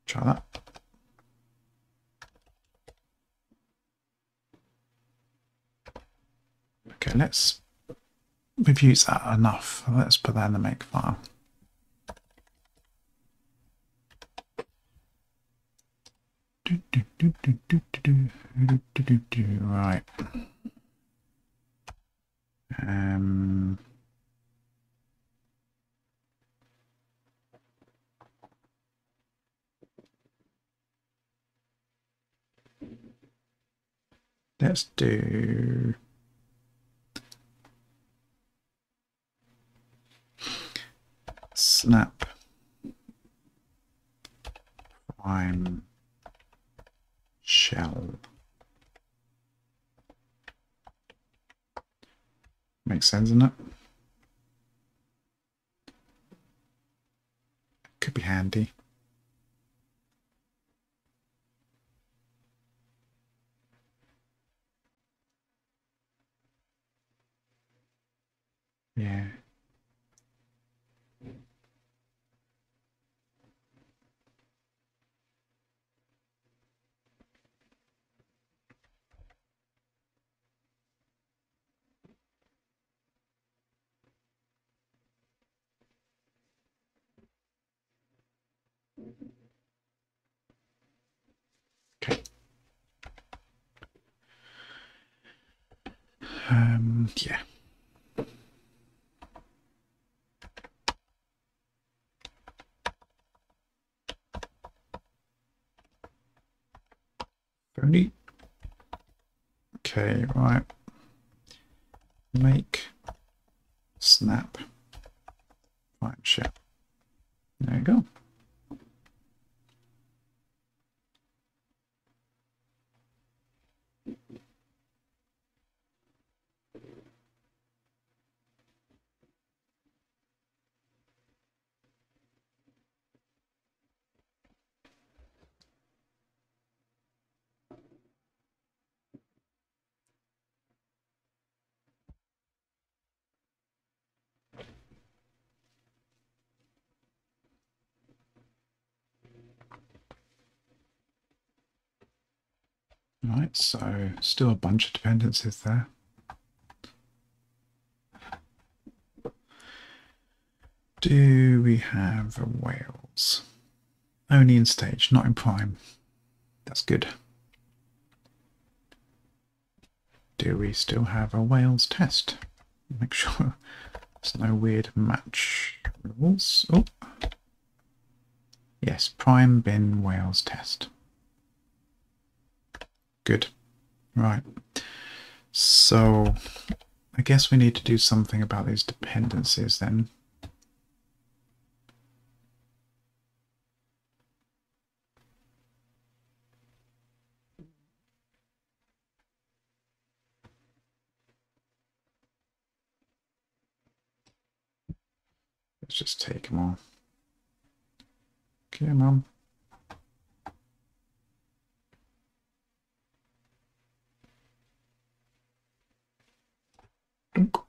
Try that. Okay, let's we've used that enough. Let's put that in the make file. Right. Um, let's do snap prime shell. Makes sense, doesn't it? Could be handy. Yeah. Okay. Yeah. Phony. Okay, right. Make snap prime shell. There you go. Right, so still a bunch of dependencies there. Do we have a Wails? Only in stage, not in prime. That's good. Do we still have a Wails test? Make sure there's no weird match rules. Oh, yes, prime bin Wails test. Good. Right. So I guess we need to do something about these dependencies then. Let's just take them all. Okay, mom. Okay.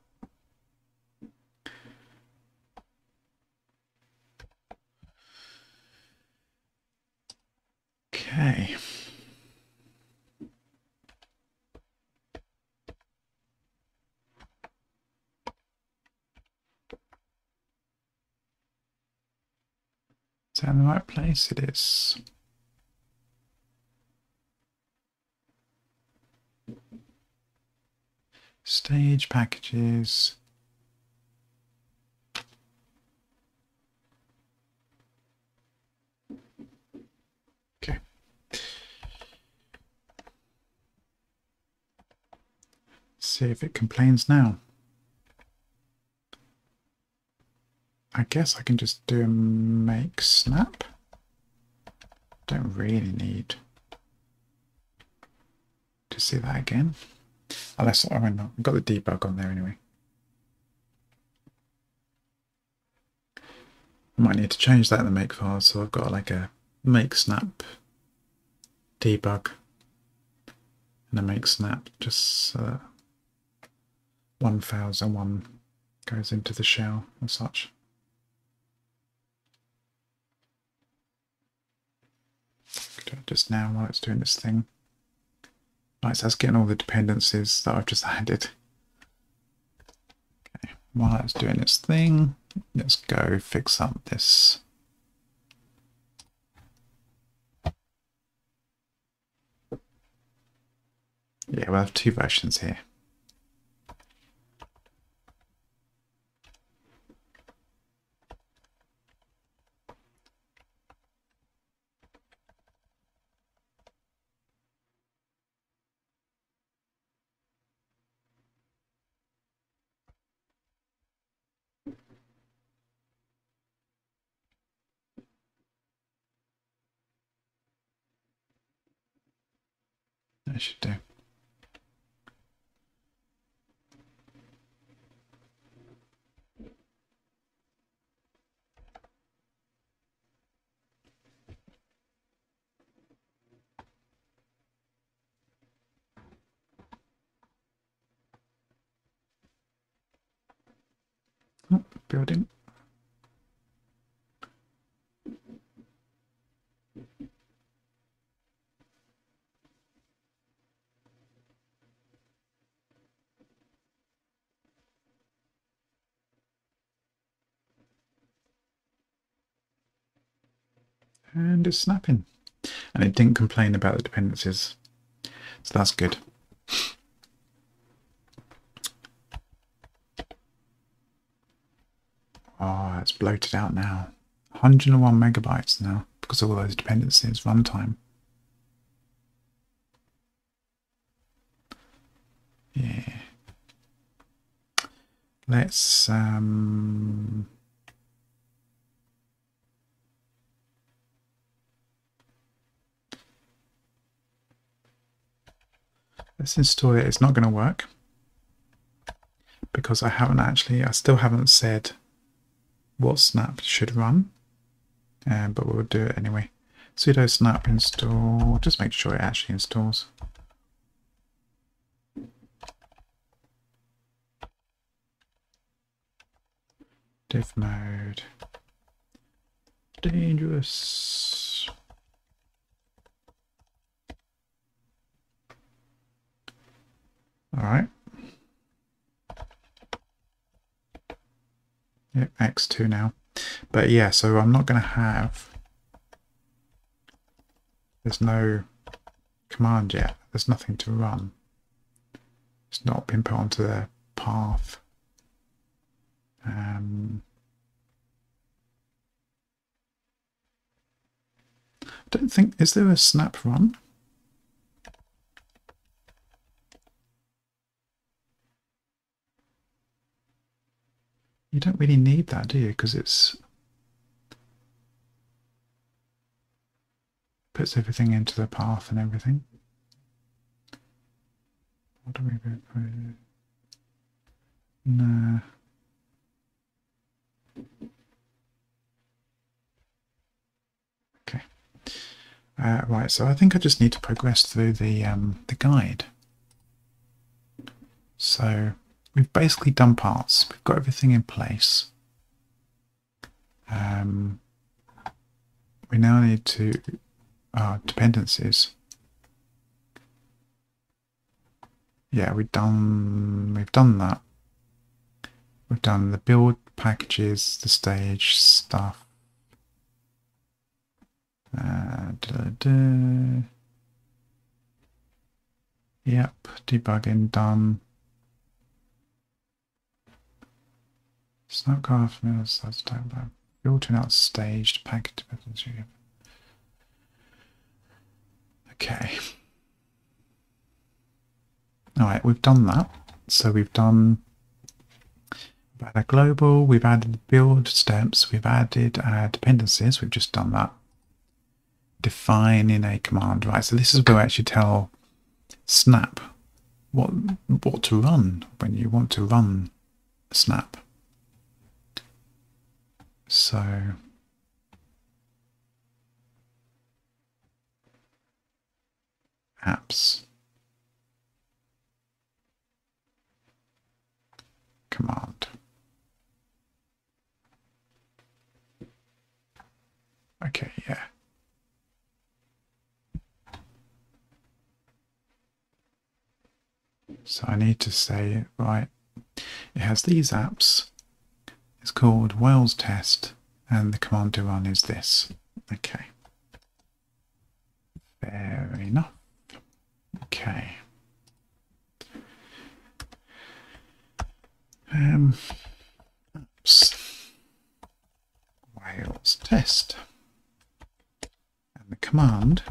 Is that in the right place? It is. Stage packages. Okay. See if it complains now. I guess I can just do a make snap. Don't really need to see that again. Unless, oh no, I've got the debug on there anyway. I might need to change that in the make file, so I've got like a make snap debug and a make snap just uh, 1001 goes into the shell and such. Just now while it's doing this thing. Right, so that's getting all the dependencies that I've just added. Okay, while it's doing its thing, let's go fix up this. Yeah, we'll have two versions here. I should do. Oh, building. And it's snapping. And it didn't complain about the dependencies. So that's good. Oh, it's bloated out now. 101 megabytes now because of all those dependencies runtime. Yeah. Let's um Let's install it. It's not going to work because I haven't actually, I still haven't said what snap should run, um, but we'll do it anyway. sudo snap install, just make sure it actually installs. Dev mode, dangerous. All right. Yep, X2 now. But yeah, so I'm not going to have... There's no command yet. There's nothing to run. It's not been put onto the path. Um, I don't think... Is there a snap run? You don't really need that, do you? Because it's puts everything into the path and everything. What do we go for? No. Okay. Uh, right, so I think I just need to progress through the um, the guide. So we've basically done parts. We've got everything in place. Um, we now need to uh, dependencies. Yeah, we've done we've done that. We've done the build packages, the stage stuff. Uh, da, da. Yep, debugging done. Snapcraft mirrors that's type about filtering out staged packet dependency. Okay. Alright, we've done that. So we've done we've added global, we've added build steps, we've added uh, dependencies, we've just done that. Define in a command, right? So this is where we actually tell Snap what what to run when you want to run Snap. So apps command. Okay, yeah. So I need to say, right, it has these apps it's called Wails test and the command to run is this. Okay. Fair enough. Okay. Um, oops. Wails test. And the command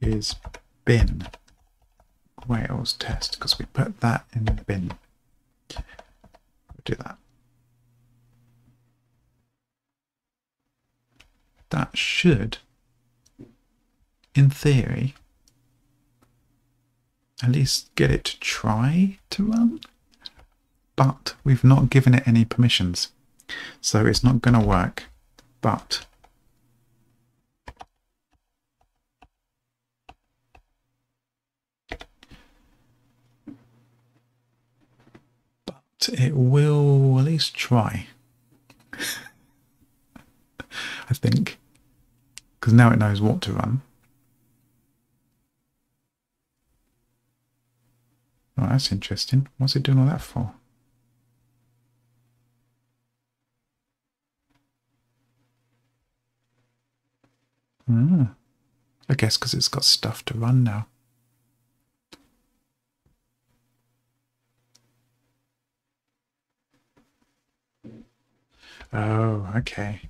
is bin Wails test because we put that in the bin. We'll do that. That should, in theory, at least get it to try to run. But we've not given it any permissions. So it's not going to work. But it will at least try. I think. Because now it knows what to run. Oh, that's interesting. What's it doing all that for? Ah, I guess because it's got stuff to run now. Oh, okay.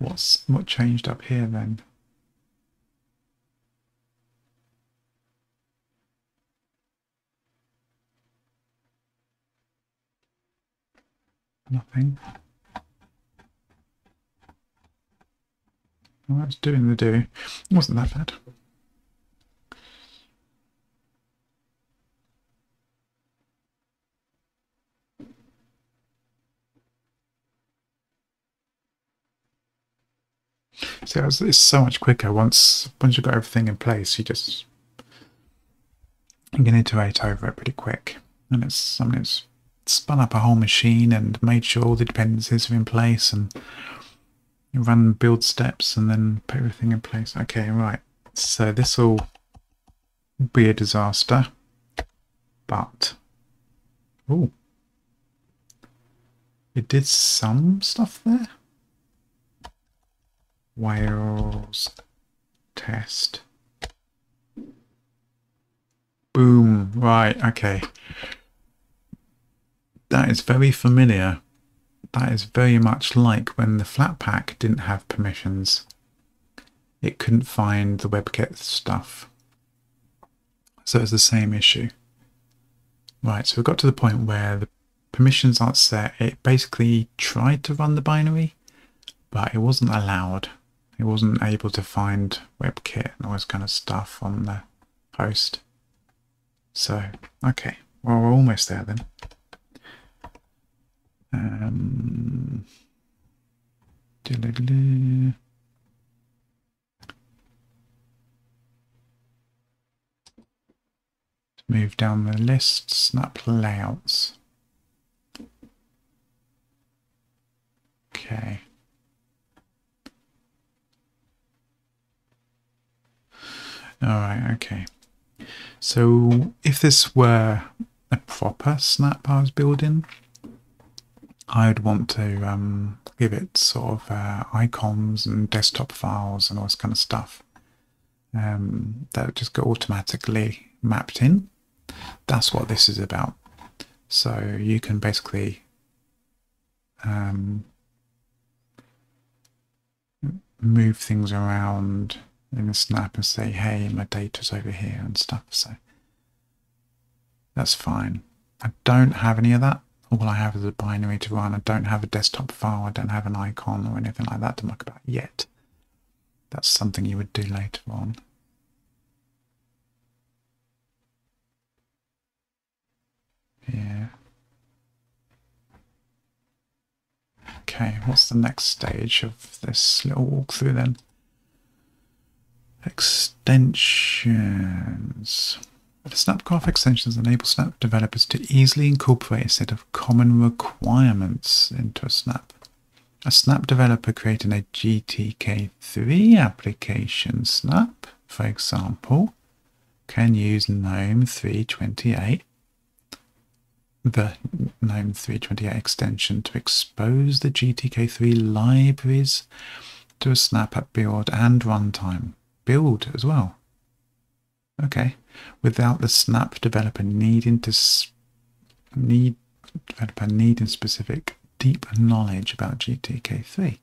What's what changed up here then? Nothing. Well, that's doing the do. It wasn't that bad. So it's, so much quicker once once you've got everything in place. You just you can iterate over it pretty quick, and it's I mean it's spun up a whole machine and made sure all the dependencies are in place and you run build steps and then put everything in place. Okay, right. So this will be a disaster, but oh, it did some stuff there. Wails test. Boom. Right. Okay. That is very familiar. That is very much like when the Flatpak didn't have permissions. It couldn't find the WebKit stuff. So it's the same issue. Right, so we got to the point where the permissions aren't set. It basically tried to run the binary, but it wasn't allowed it wasn't able to find WebKit and all this kind of stuff on the host. So, okay, well, we're almost there then. Um, move down the list, snap layouts. Okay. All right, okay. So if this were a proper snap I was building, I'd want to um, give it sort of uh, icons and desktop files and all this kind of stuff. Um, that just go automatically mapped in. That's what this is about. So you can basically um, move things around in the snap and say, hey, my data's over here and stuff. So that's fine. I don't have any of that. All I have is a binary to run. I don't have a desktop file. I don't have an icon or anything like that to muck about yet. That's something you would do later on. Yeah. Okay, what's the next stage of this little walkthrough then? Extensions. The Snapcraft extensions enable Snap developers to easily incorporate a set of common requirements into a Snap. A Snap developer creating a GTK3 application Snap, for example, can use GNOME 328, the GNOME 328 extension to expose the GTK3 libraries to a Snap at build and runtime build as well. Okay, without the snap developer needing to need developer needing specific deep knowledge about GTK3.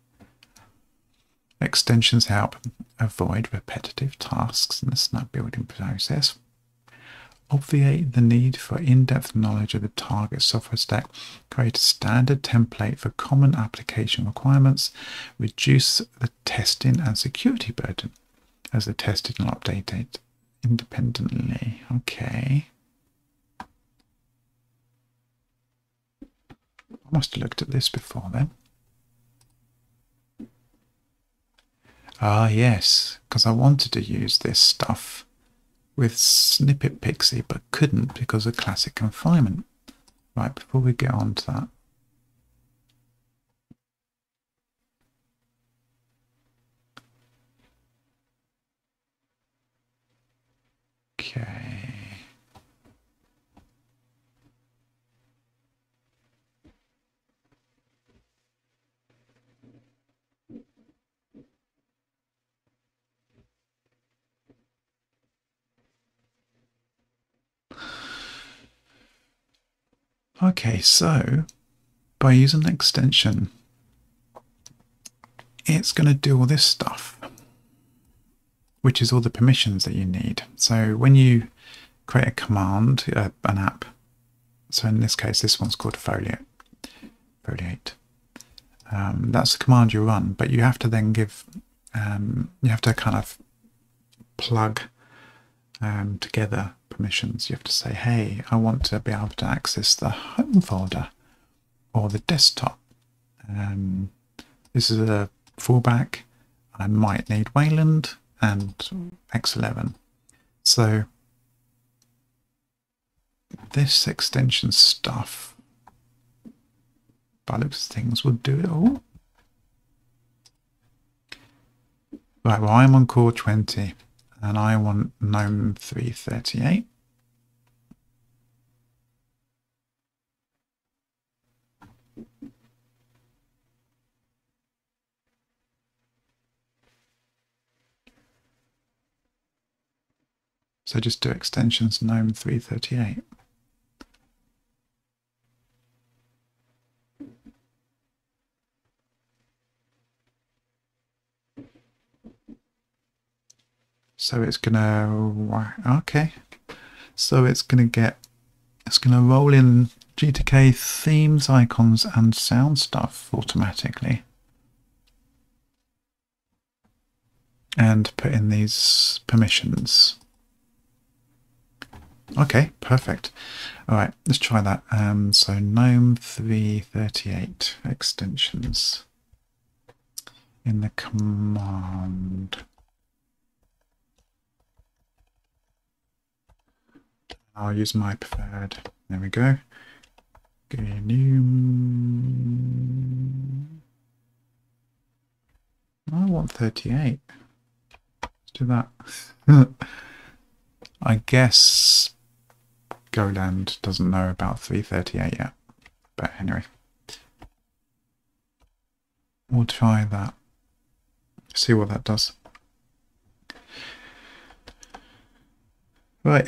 Extensions help avoid repetitive tasks in the snap building process, obviate the need for in-depth knowledge of the target software stack, create a standard template for common application requirements, reduce the testing and security burden, as the test did not update it independently. Okay. I must have looked at this before then. Ah, yes, because I wanted to use this stuff with Snippet Pixie, but couldn't because of classic confinement. Right, before we get on to that, Okay. Okay, so by using an extension, it's going to do all this stuff, which is all the permissions that you need. So when you create a command, uh, an app, so in this case, this one's called Foliate, Foliate. Um, that's the command you run, but you have to then give, um, you have to kind of plug um, together permissions. You have to say, hey, I want to be able to access the home folder or the desktop. Um, this is a fallback. I might need Wayland and X11. So this extension stuff, by looks things, will do it all. Right, well, I'm on core 20 and I want GNOME 338. So just do extensions GNOME 338. So it's gonna, okay. So it's gonna get, it's gonna roll in GTK themes, icons and sound stuff automatically. And put in these permissions. Okay, perfect. All right, let's try that. Um, so GNOME 338 extensions in the command. I'll use my preferred. There we go. GNU. I want 38. Let's do that. I guess GoLand doesn't know about 338 yet. But anyway. We'll try that. See what that does. Right.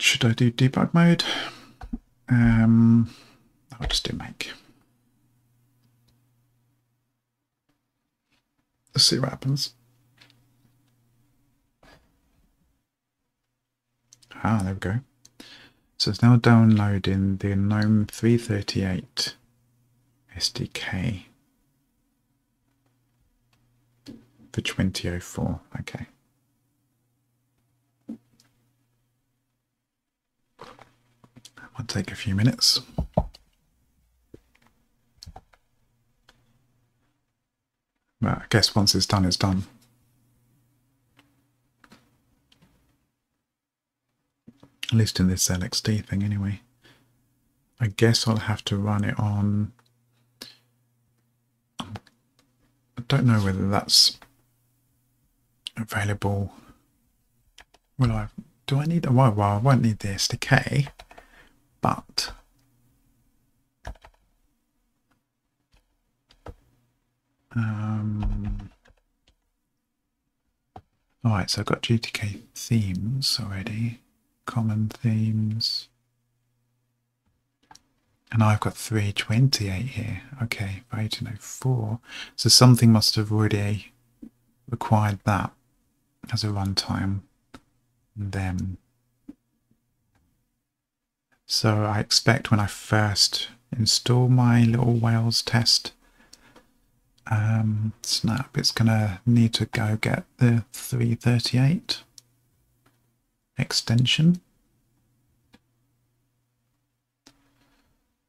Should I do debug mode? Um, I'll just do make. Let's see what happens. Ah, there we go. So it's now downloading the GNOME 338 SDK for 2004. Okay. Might take a few minutes. But I guess once it's done, it's done. At least in this LXD thing anyway. I guess I'll have to run it on... I don't know whether that's available. Will I... Do I need... Well, well I won't need the SDK, but... Um, Alright, so I've got GTK themes already common themes. And I've got 328 here. Okay, 1804. So something must have already required that as a runtime. Then. So I expect when I first install my little Wails test, um, snap, it's going to need to go get the 338 extension.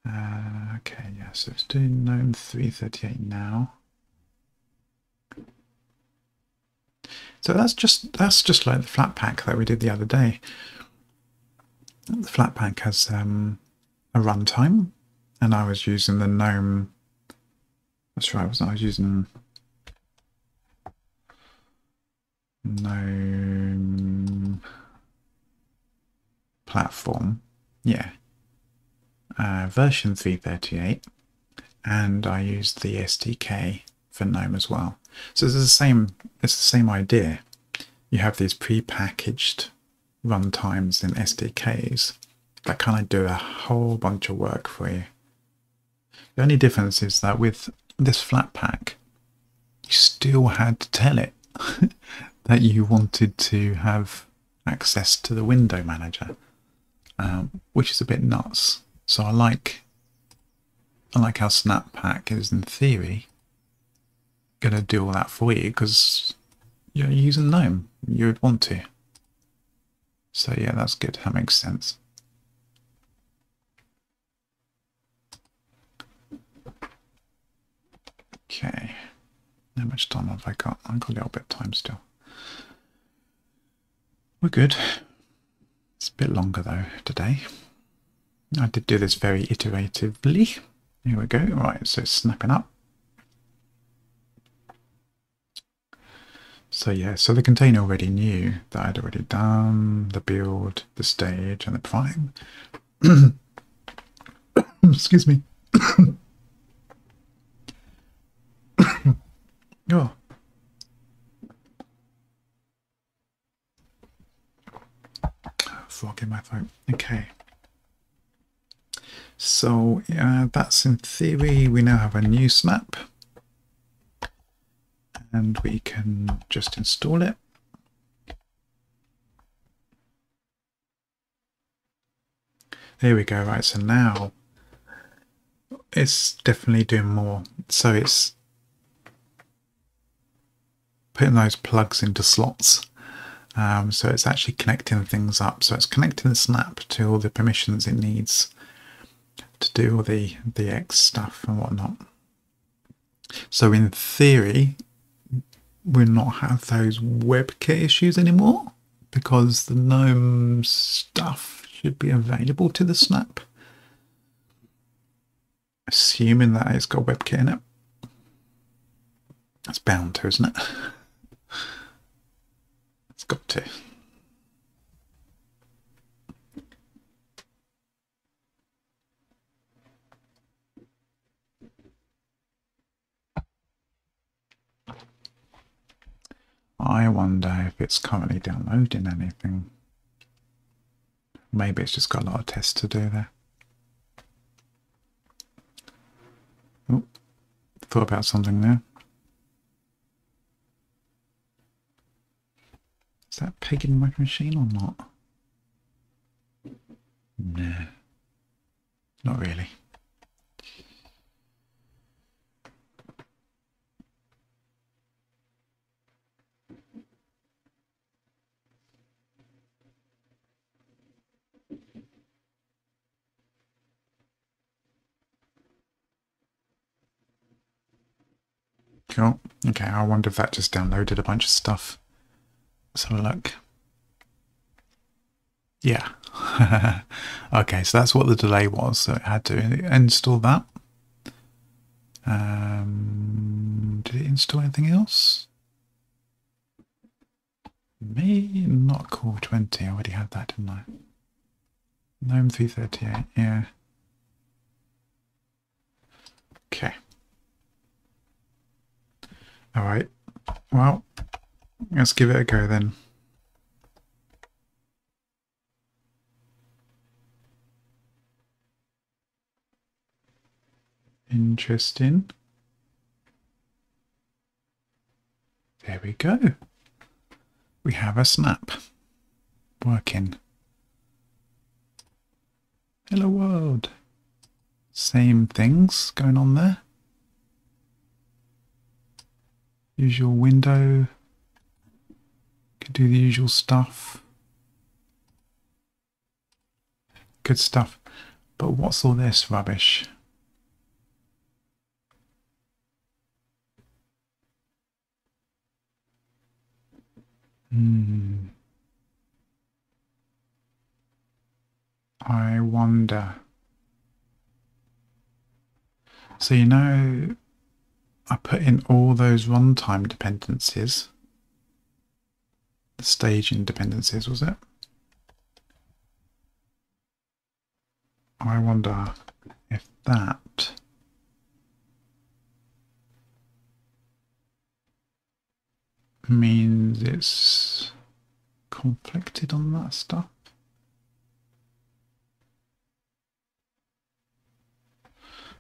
Uh, okay, yeah, so it's doing GNOME 338 now. So that's just that's just like the Flatpak that we did the other day. The Flatpak has um, a runtime, and I was using the GNOME. That's right, I was I was using GNOME platform. Yeah, uh, version 338, and I used the SDK for GNOME as well. So it's the same. It's the same idea. You have these pre-packaged runtimes in SDKs that kind of do a whole bunch of work for you. The only difference is that with this Flatpak, you still had to tell it that you wanted to have access to the window manager, um, which is a bit nuts. So I like I like how Snappak is in theory going to do all that for you because you're using GNOME. You would want to. So yeah, that's good. That makes sense. Okay. How much time have I got? I've got a little bit of time still. We're good. It's a bit longer though today. I did do this very iteratively. Here we go. Right, so snapping up. So yeah, so the container already knew that I'd already done the build, the stage, and the prime. Excuse me. oh. Frog in my throat. Okay. So yeah, that's in theory. We now have a new snap and we can just install it. There we go, right, so now it's definitely doing more. So it's putting those plugs into slots. Um, so it's actually connecting things up. So it's connecting the snap to all the permissions it needs to do all the, the X stuff and whatnot. So in theory, we'll not have those WebKit issues anymore because the GNOME stuff should be available to the Snap. Assuming that it's got WebKit in it. That's bound to, isn't it? to. I wonder if it's currently downloading anything. Maybe it's just got a lot of tests to do there. Oh, thought about something there. Is that pig in my machine or not? No, not really. Cool. Okay, I wonder if that just downloaded a bunch of stuff. Let's have a look. Yeah. okay, so that's what the delay was. So it had to install that. Um, did it install anything else? Me, not Core 20. I already had that, didn't I? GNOME 338, yeah. Okay. All right. Well, let's give it a go then. Interesting. There we go. We have a snap working. Hello world. Same things going on there. Usual window. Could do the usual stuff. Good stuff. But what's all this rubbish? Hmm. I wonder. So you know, I put in all those runtime dependencies. The staging dependencies, was it? I wonder if that means it's conflicted on that stuff.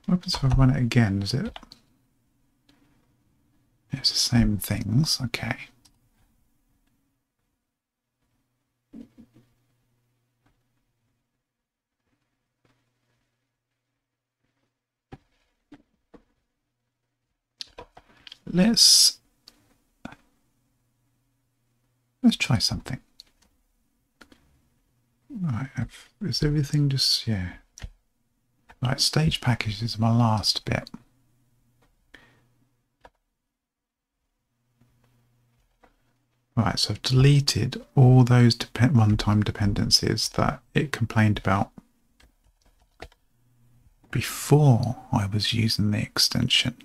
What happens if I run it again? Is it? It's the same things. Okay. Let's let's try something. Right, is everything just yeah? Right, stage package is my last bit. Right, so I've deleted all those runtime dependencies that it complained about before I was using the extension.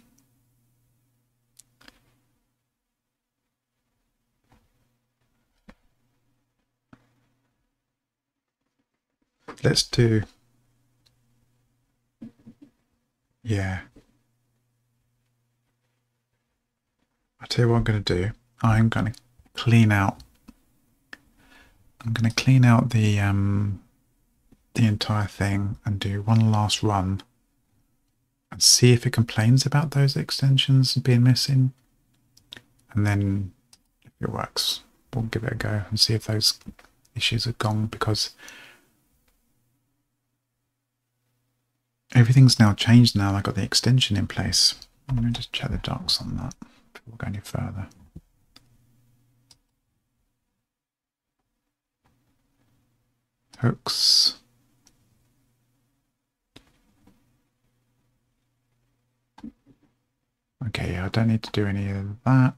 Let's do Yeah. I tell you what I'm going to do. I'm going to clean out. I'm going to clean out the um, the entire thing and do one last run and see if it complains about those extensions being missing. And then if it works, we'll give it a go and see if those issues are gone because everything's now changed now. I've got the extension in place. I'm going to just check the docs on that before we go any further. Hooks. Okay, I don't need to do any of that.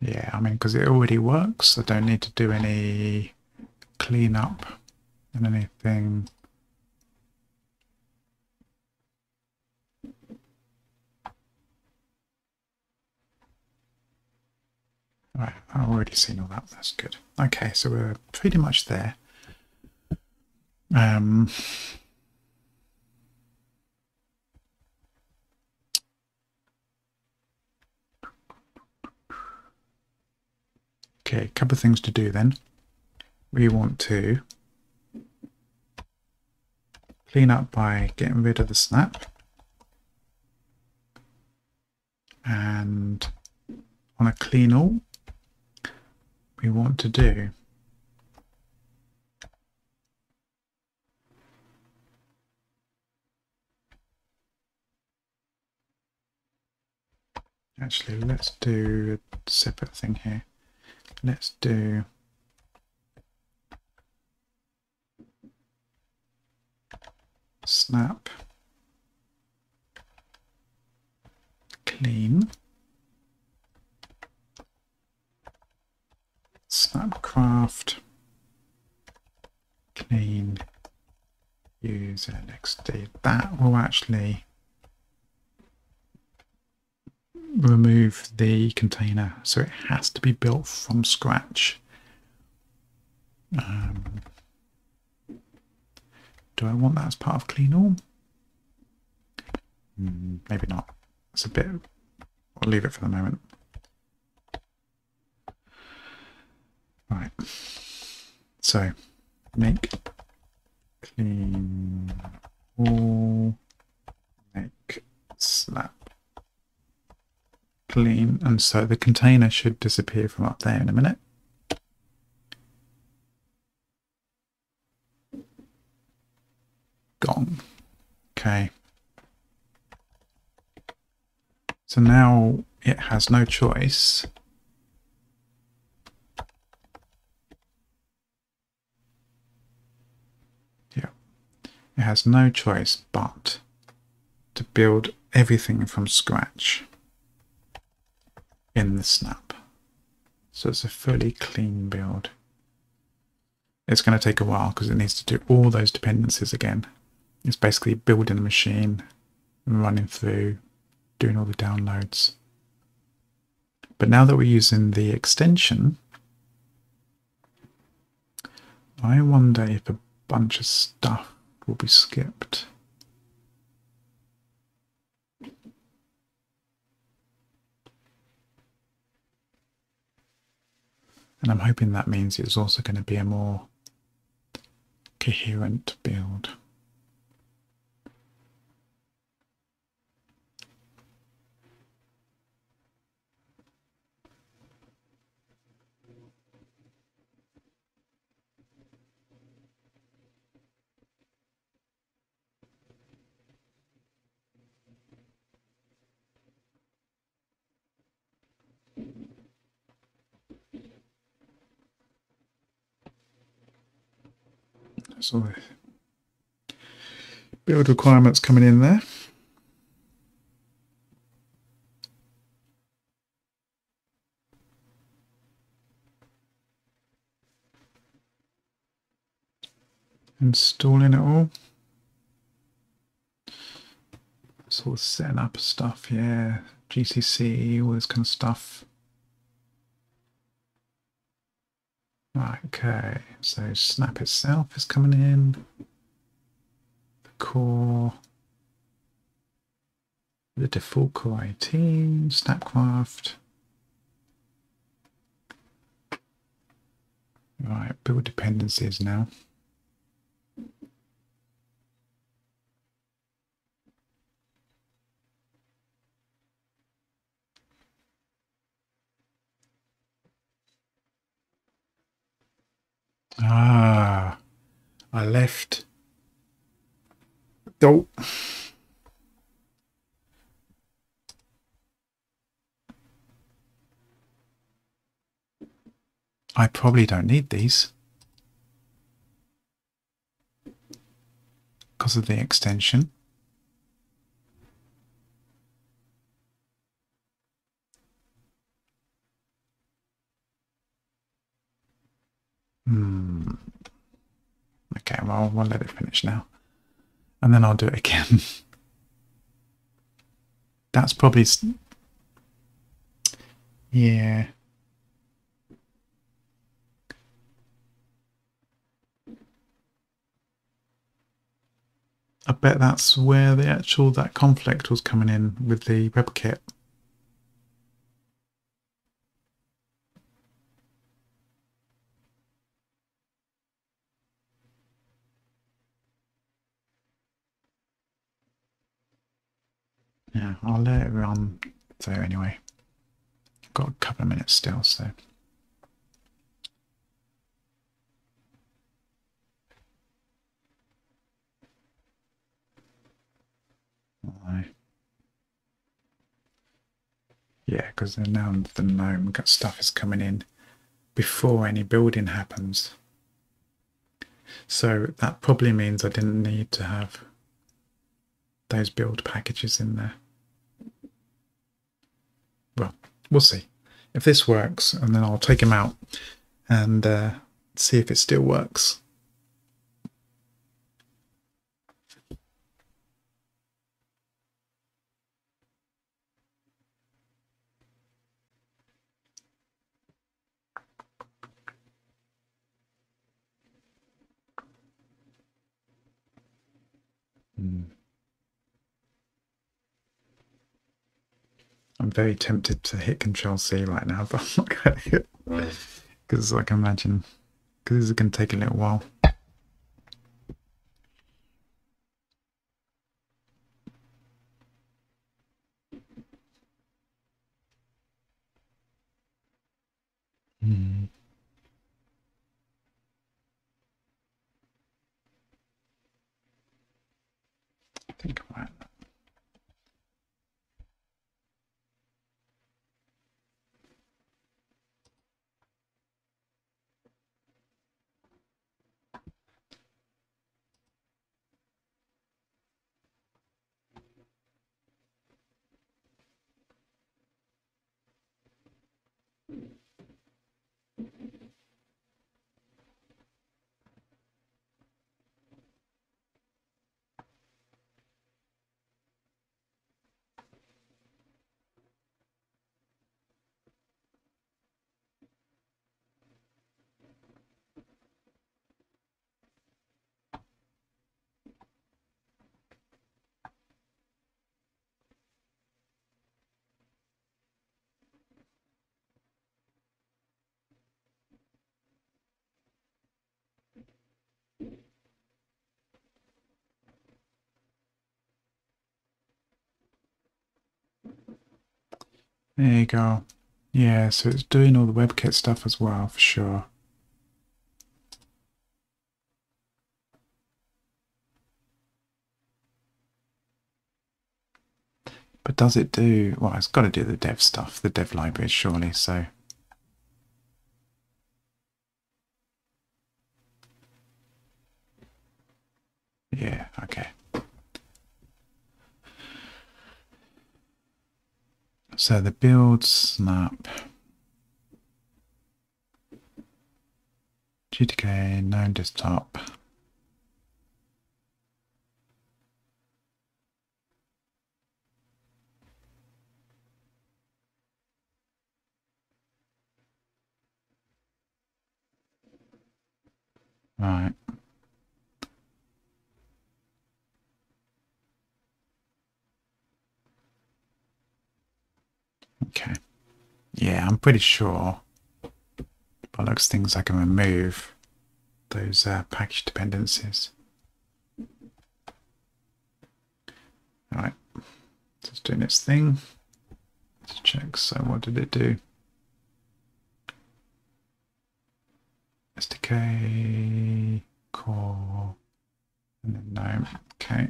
Yeah, I mean, because it already works, I don't need to do any cleanup and anything. Right, I've already seen all that, that's good. Okay, so we're pretty much there. Um, Okay, a couple of things to do then. We want to clean up by getting rid of the snap. And on a clean all, we want to do Actually, let's do a separate thing here let's do. Snap. Clean. Snapcraft. Clean. Use LXD. That will actually remove the container. So it has to be built from scratch. Um, do I want that as part of clean all? Mm, maybe not. It's a bit. I'll leave it for the moment. Right. So make clean all make slap clean and so the container should disappear from up there in a minute. gone. Okay. So now it has no choice. Yeah. It has no choice but to build everything from scratch in the snap. So it's a fully clean build. It's going to take a while because it needs to do all those dependencies again. It's basically building the machine, running through, doing all the downloads. But now that we're using the extension, I wonder if a bunch of stuff will be skipped. And I'm hoping that means it's also going to be a more coherent build. So build requirements coming in there. Installing it all. Sort of setting up stuff, yeah. GCC, all this kind of stuff. Okay, so Snap itself is coming in. The core. The default core 18, Snapcraft. Right, build dependencies now. Ah, I left. Don't. I probably don't need these. Because of the extension. Hmm. Okay, well, we'll let it finish now. And then I'll do it again. That's probably... Yeah. I bet that's where the actual that conflict was coming in with the WebKit. Yeah, I'll let it run So anyway. Got a couple of minutes still, so. Yeah, because now the gnome stuff is coming in before any building happens. So that probably means I didn't need to have those build packages in there. Well, see. If this works, and then I'll take him out and uh, see if it still works. Hmm. I'm very tempted to hit Control C right now, but I'm not going to hit because mm. I can imagine because this is going to take a little while. Hmm. think about that. There you go. Yeah, so it's doing all the WebKit stuff as well, for sure. But does it do, well, it's got to do the dev stuff, the dev libraries, surely, so. Yeah, okay. So the build snap GTK known desktop. Right. Okay. Yeah, I'm pretty sure by looks things I can remove those uh, package dependencies. Alright, just doing its thing. Let's check. So what did it do? SDK core and then no. Okay.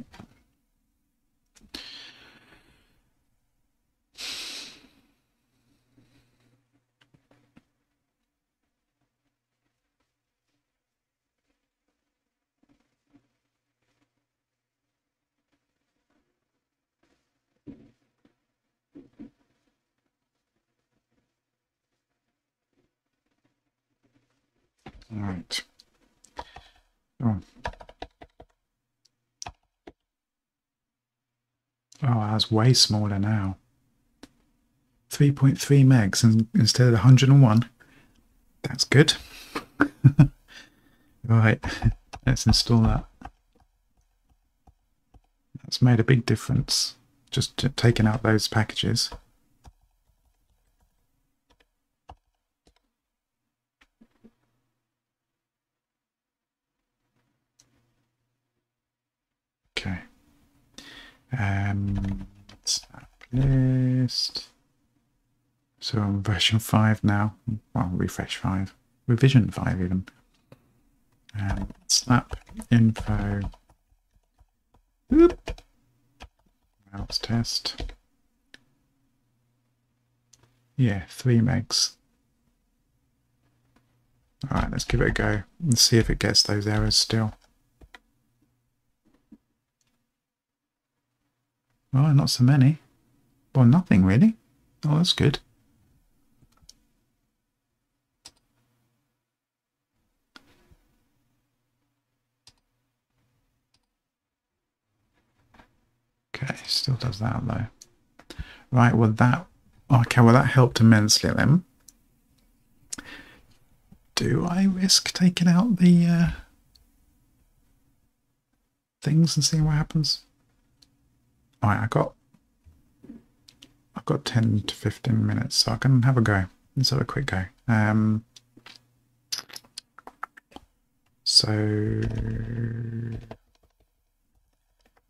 All right. Hmm. Oh. Oh, that's way smaller now. 3.3 megs instead of 101. That's good. right, let's install that. That's made a big difference. Just taking out those packages. Okay. Um, snap list. So I'm version 5 now. Well, refresh 5. Revision 5 even. Um, snap info. Oop. Test. Yeah, 3 megs. Alright, let's give it a go and see if it gets those errors still. Oh, not so many. Well, nothing really. Oh, that's good. Okay, still does that though. Right, well that, okay, well that helped immensely then. Do I risk taking out the uh, things and seeing what happens? Alright, I got I've got 10 to 15 minutes, so I can have a go. Let's have a quick go. Um, so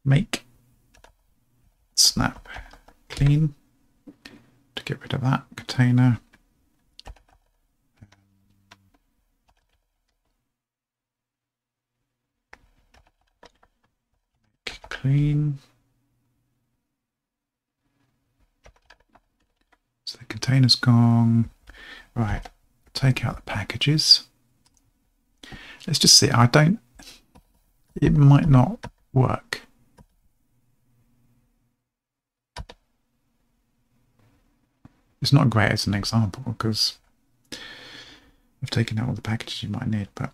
make snap clean to get rid of that container. Clean. Container's gone. Right, take out the packages. Let's just see. I don't. It might not work. It's not great as an example because I've taken out all the packages you might need, but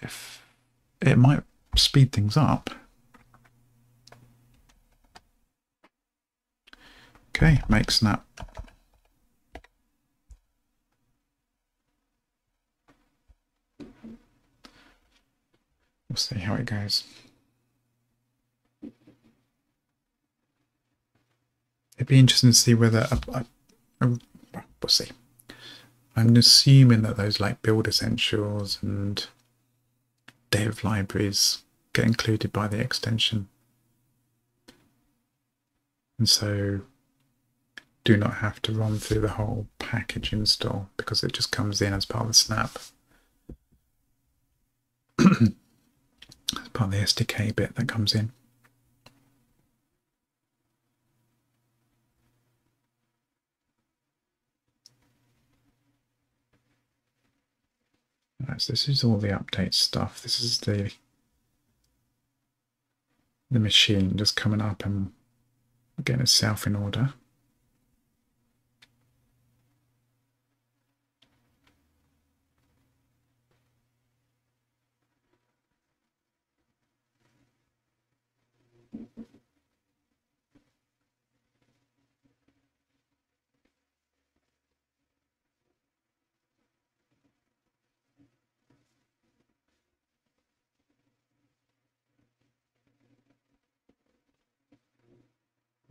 if it might speed things up. Okay, make snap. We'll see how it goes. It'd be interesting to see whether we'll see. I'm assuming that those like build essentials and dev libraries get included by the extension. And so do not have to run through the whole package install because it just comes in as part of the snap. as part of the SDK bit that comes in. Right, so this is all the update stuff. This is the the machine just coming up and getting itself in order.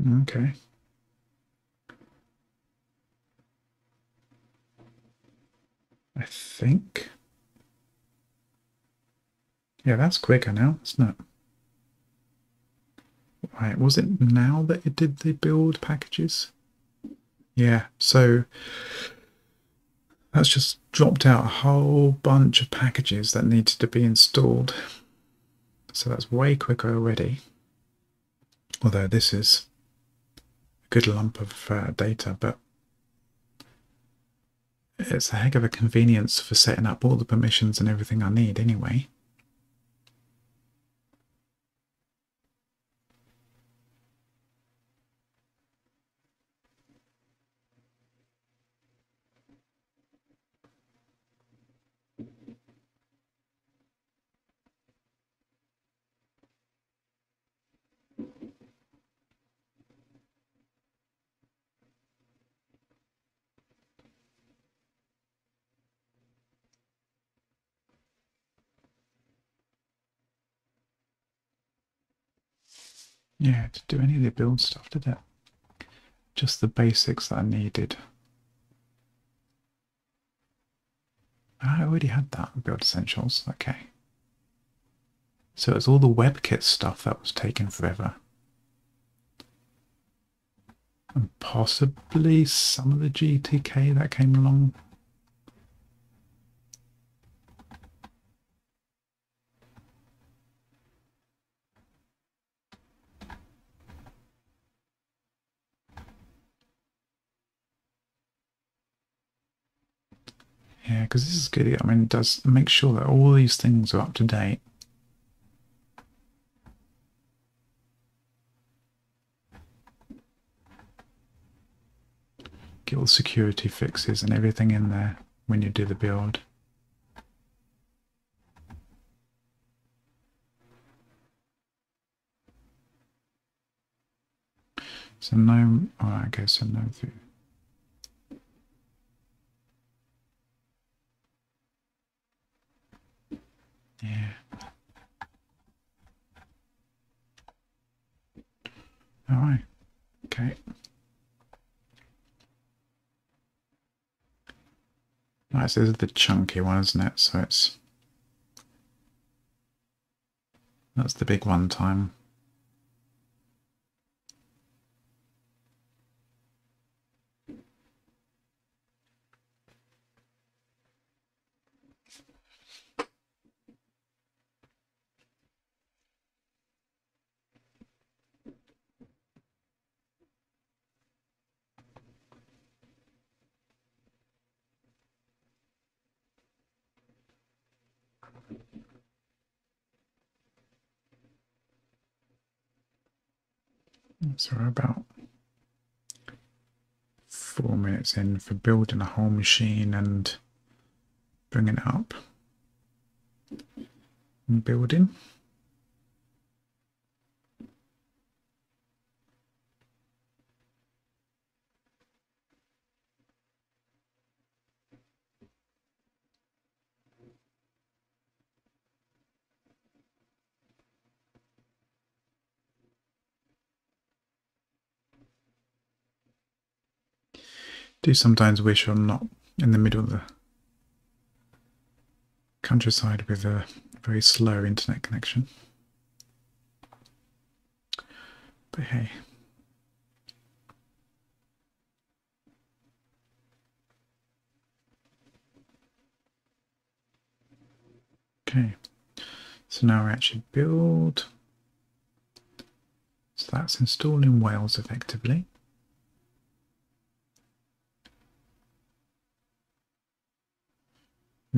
Okay. I think. Yeah, that's quicker now, isn't it? Right, was it now that it did the build packages? Yeah, so that's just dropped out a whole bunch of packages that needed to be installed. So that's way quicker already. Although this is good lump of uh, data, but it's a heck of a convenience for setting up all the permissions and everything I need anyway. Yeah, to do any of the build stuff, did it? Just the basics that I needed. Ah, I already had that, build essentials, okay. So it's all the WebKit stuff that was taken forever. And possibly some of the GTK that came along Yeah, because this is good. I mean, it does make sure that all these things are up to date. Get all security fixes and everything in there when you do the build. So no, oh, okay, so no through. Yeah. All right. Okay. Right, so this is the chunky one, isn't it? So it's that's the big one time. So we're about four minutes in for building a whole machine and bringing it up and building. Do sometimes wish I'm not in the middle of the countryside with a very slow internet connection. But hey. Okay, so now we actually build. So that's installing Wails effectively.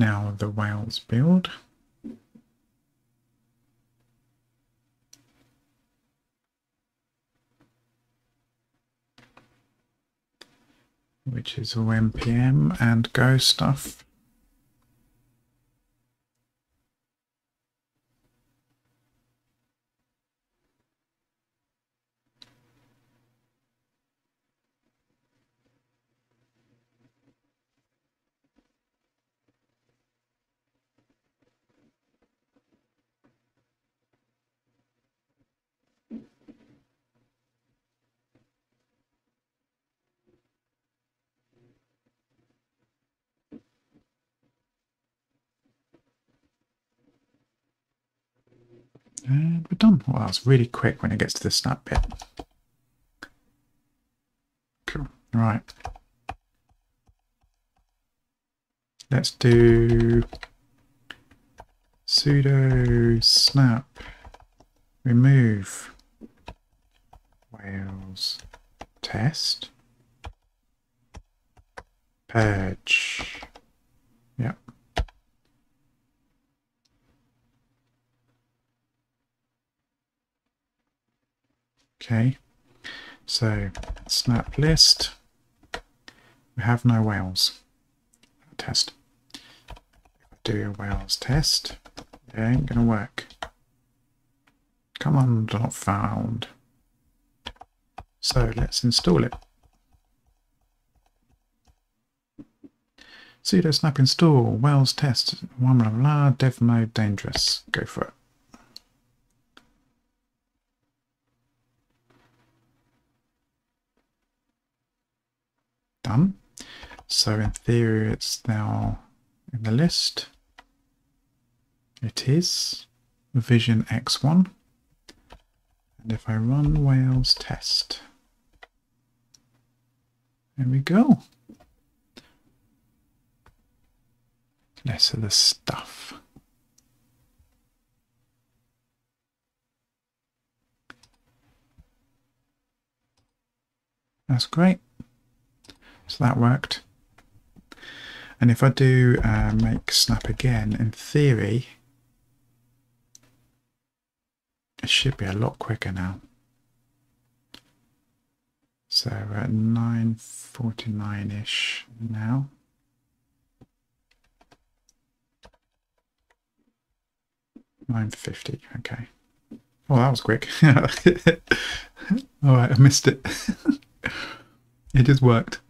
Now the Wails build. Which is all npm and Go stuff. And we're done. Well, that's really quick when it gets to the snap bit. Cool. Right. Let's do sudo snap remove Wails test purge. Yep. Okay, so snap list. We have no Wails. Test. Do a Wails test, it ain't gonna work. Come on, not found. So let's install it. sudo snap install Wails test one blah blah dev mode dangerous. Go for it. Done. So in theory, it's now in the list. It is Vision X1. And if I run Wails test, there we go. Less of the stuff. That's great. So that worked. And if I do uh, make snap again, in theory, it should be a lot quicker now. So we're at 9.49ish now. Nine fifty. Okay. Oh, that was quick. All right, I missed it. it just worked.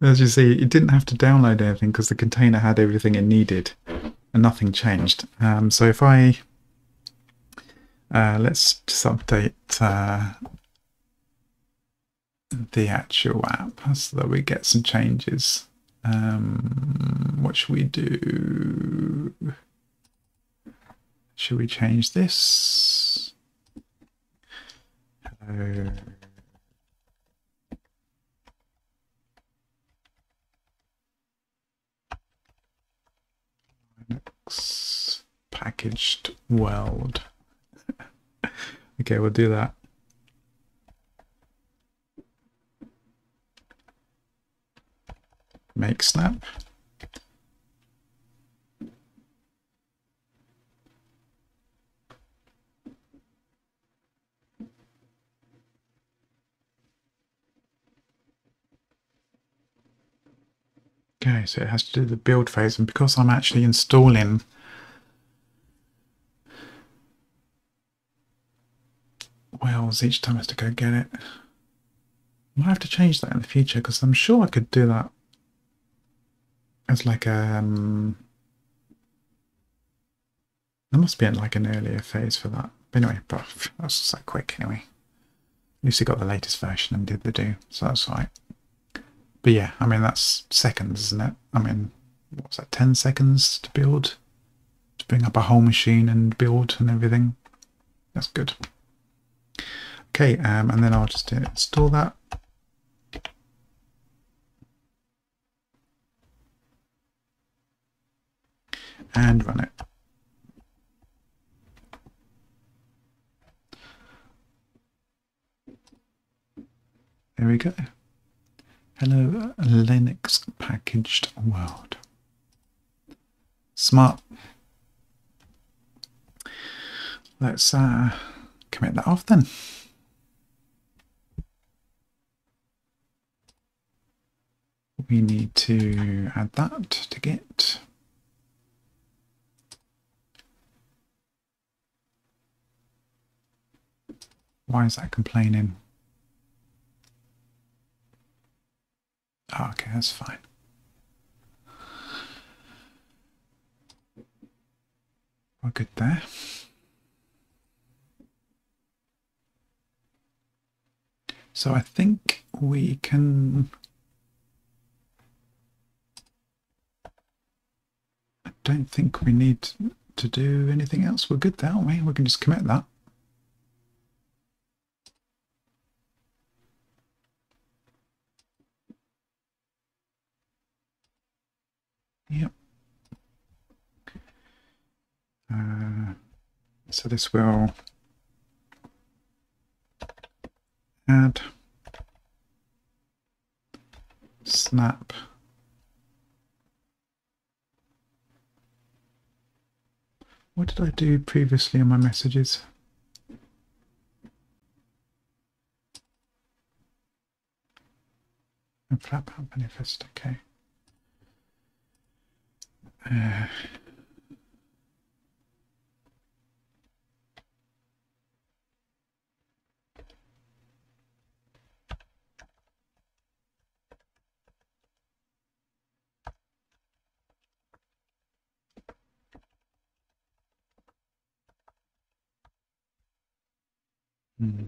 As you see, it didn't have to download anything because the container had everything it needed and nothing changed. Um, so if I, uh, let's just update uh, the actual app so that we get some changes. Um, what should we do? Should we change this? Hello. Packaged world. okay, we'll do that. Make snap. Okay, so it has to do the build phase, and because I'm actually installing Wails each time I have to go get it. I might have to change that in the future because I'm sure I could do that as like a. Um, there must be in like an earlier phase for that. But anyway, but that's so quick anyway. At least got the latest version and did the do, so that's right. But yeah, I mean that's seconds, isn't it? I mean, what's that? Ten seconds to build, to bring up a whole machine and build and everything. That's good. Okay, um, and then I'll just install that. And run it. There we go. Hello, Linux packaged world. Smart. Let's uh, commit that off then. We need to add that to Git. Why is that complaining? Oh, okay, that's fine. We're good there. So I think we can... I don't think we need to do anything else. We're good there, aren't we? We can just commit that. Yep. Uh, so this will add snap what did I do previously in my messages? and flap manifest, okay. Uh, hmm.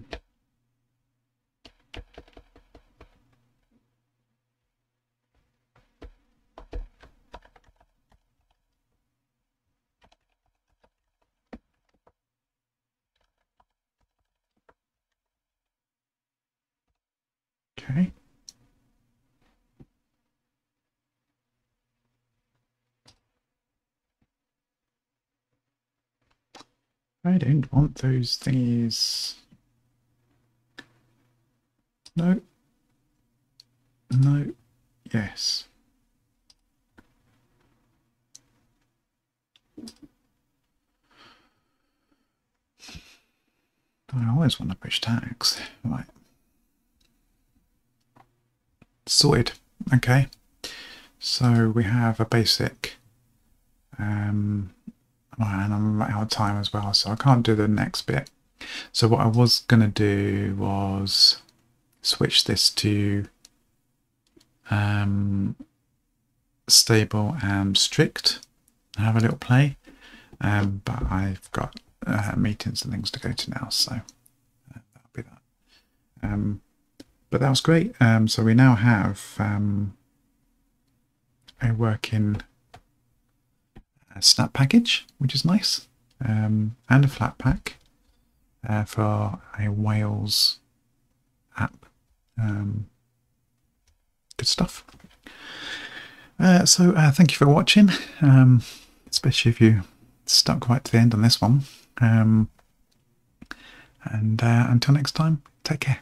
Okay. I don't want those thingies. No. No. Yes. I always want to push tags. Right. Sorted. Okay. So we have a basic um, and I'm out of time as well, so I can't do the next bit. So what I was going to do was switch this to um, stable and strict have a little play. Um, but I've got uh, meetings and things to go to now, so uh, that'll be that. Um, but that was great. Um, so we now have um, a working uh, snap package, which is nice, um, and a Flatpak uh, for a Wails app. Um, good stuff. Uh, so uh, thank you for watching, um, especially if you stuck right to the end on this one. Um, and uh, until next time, take care.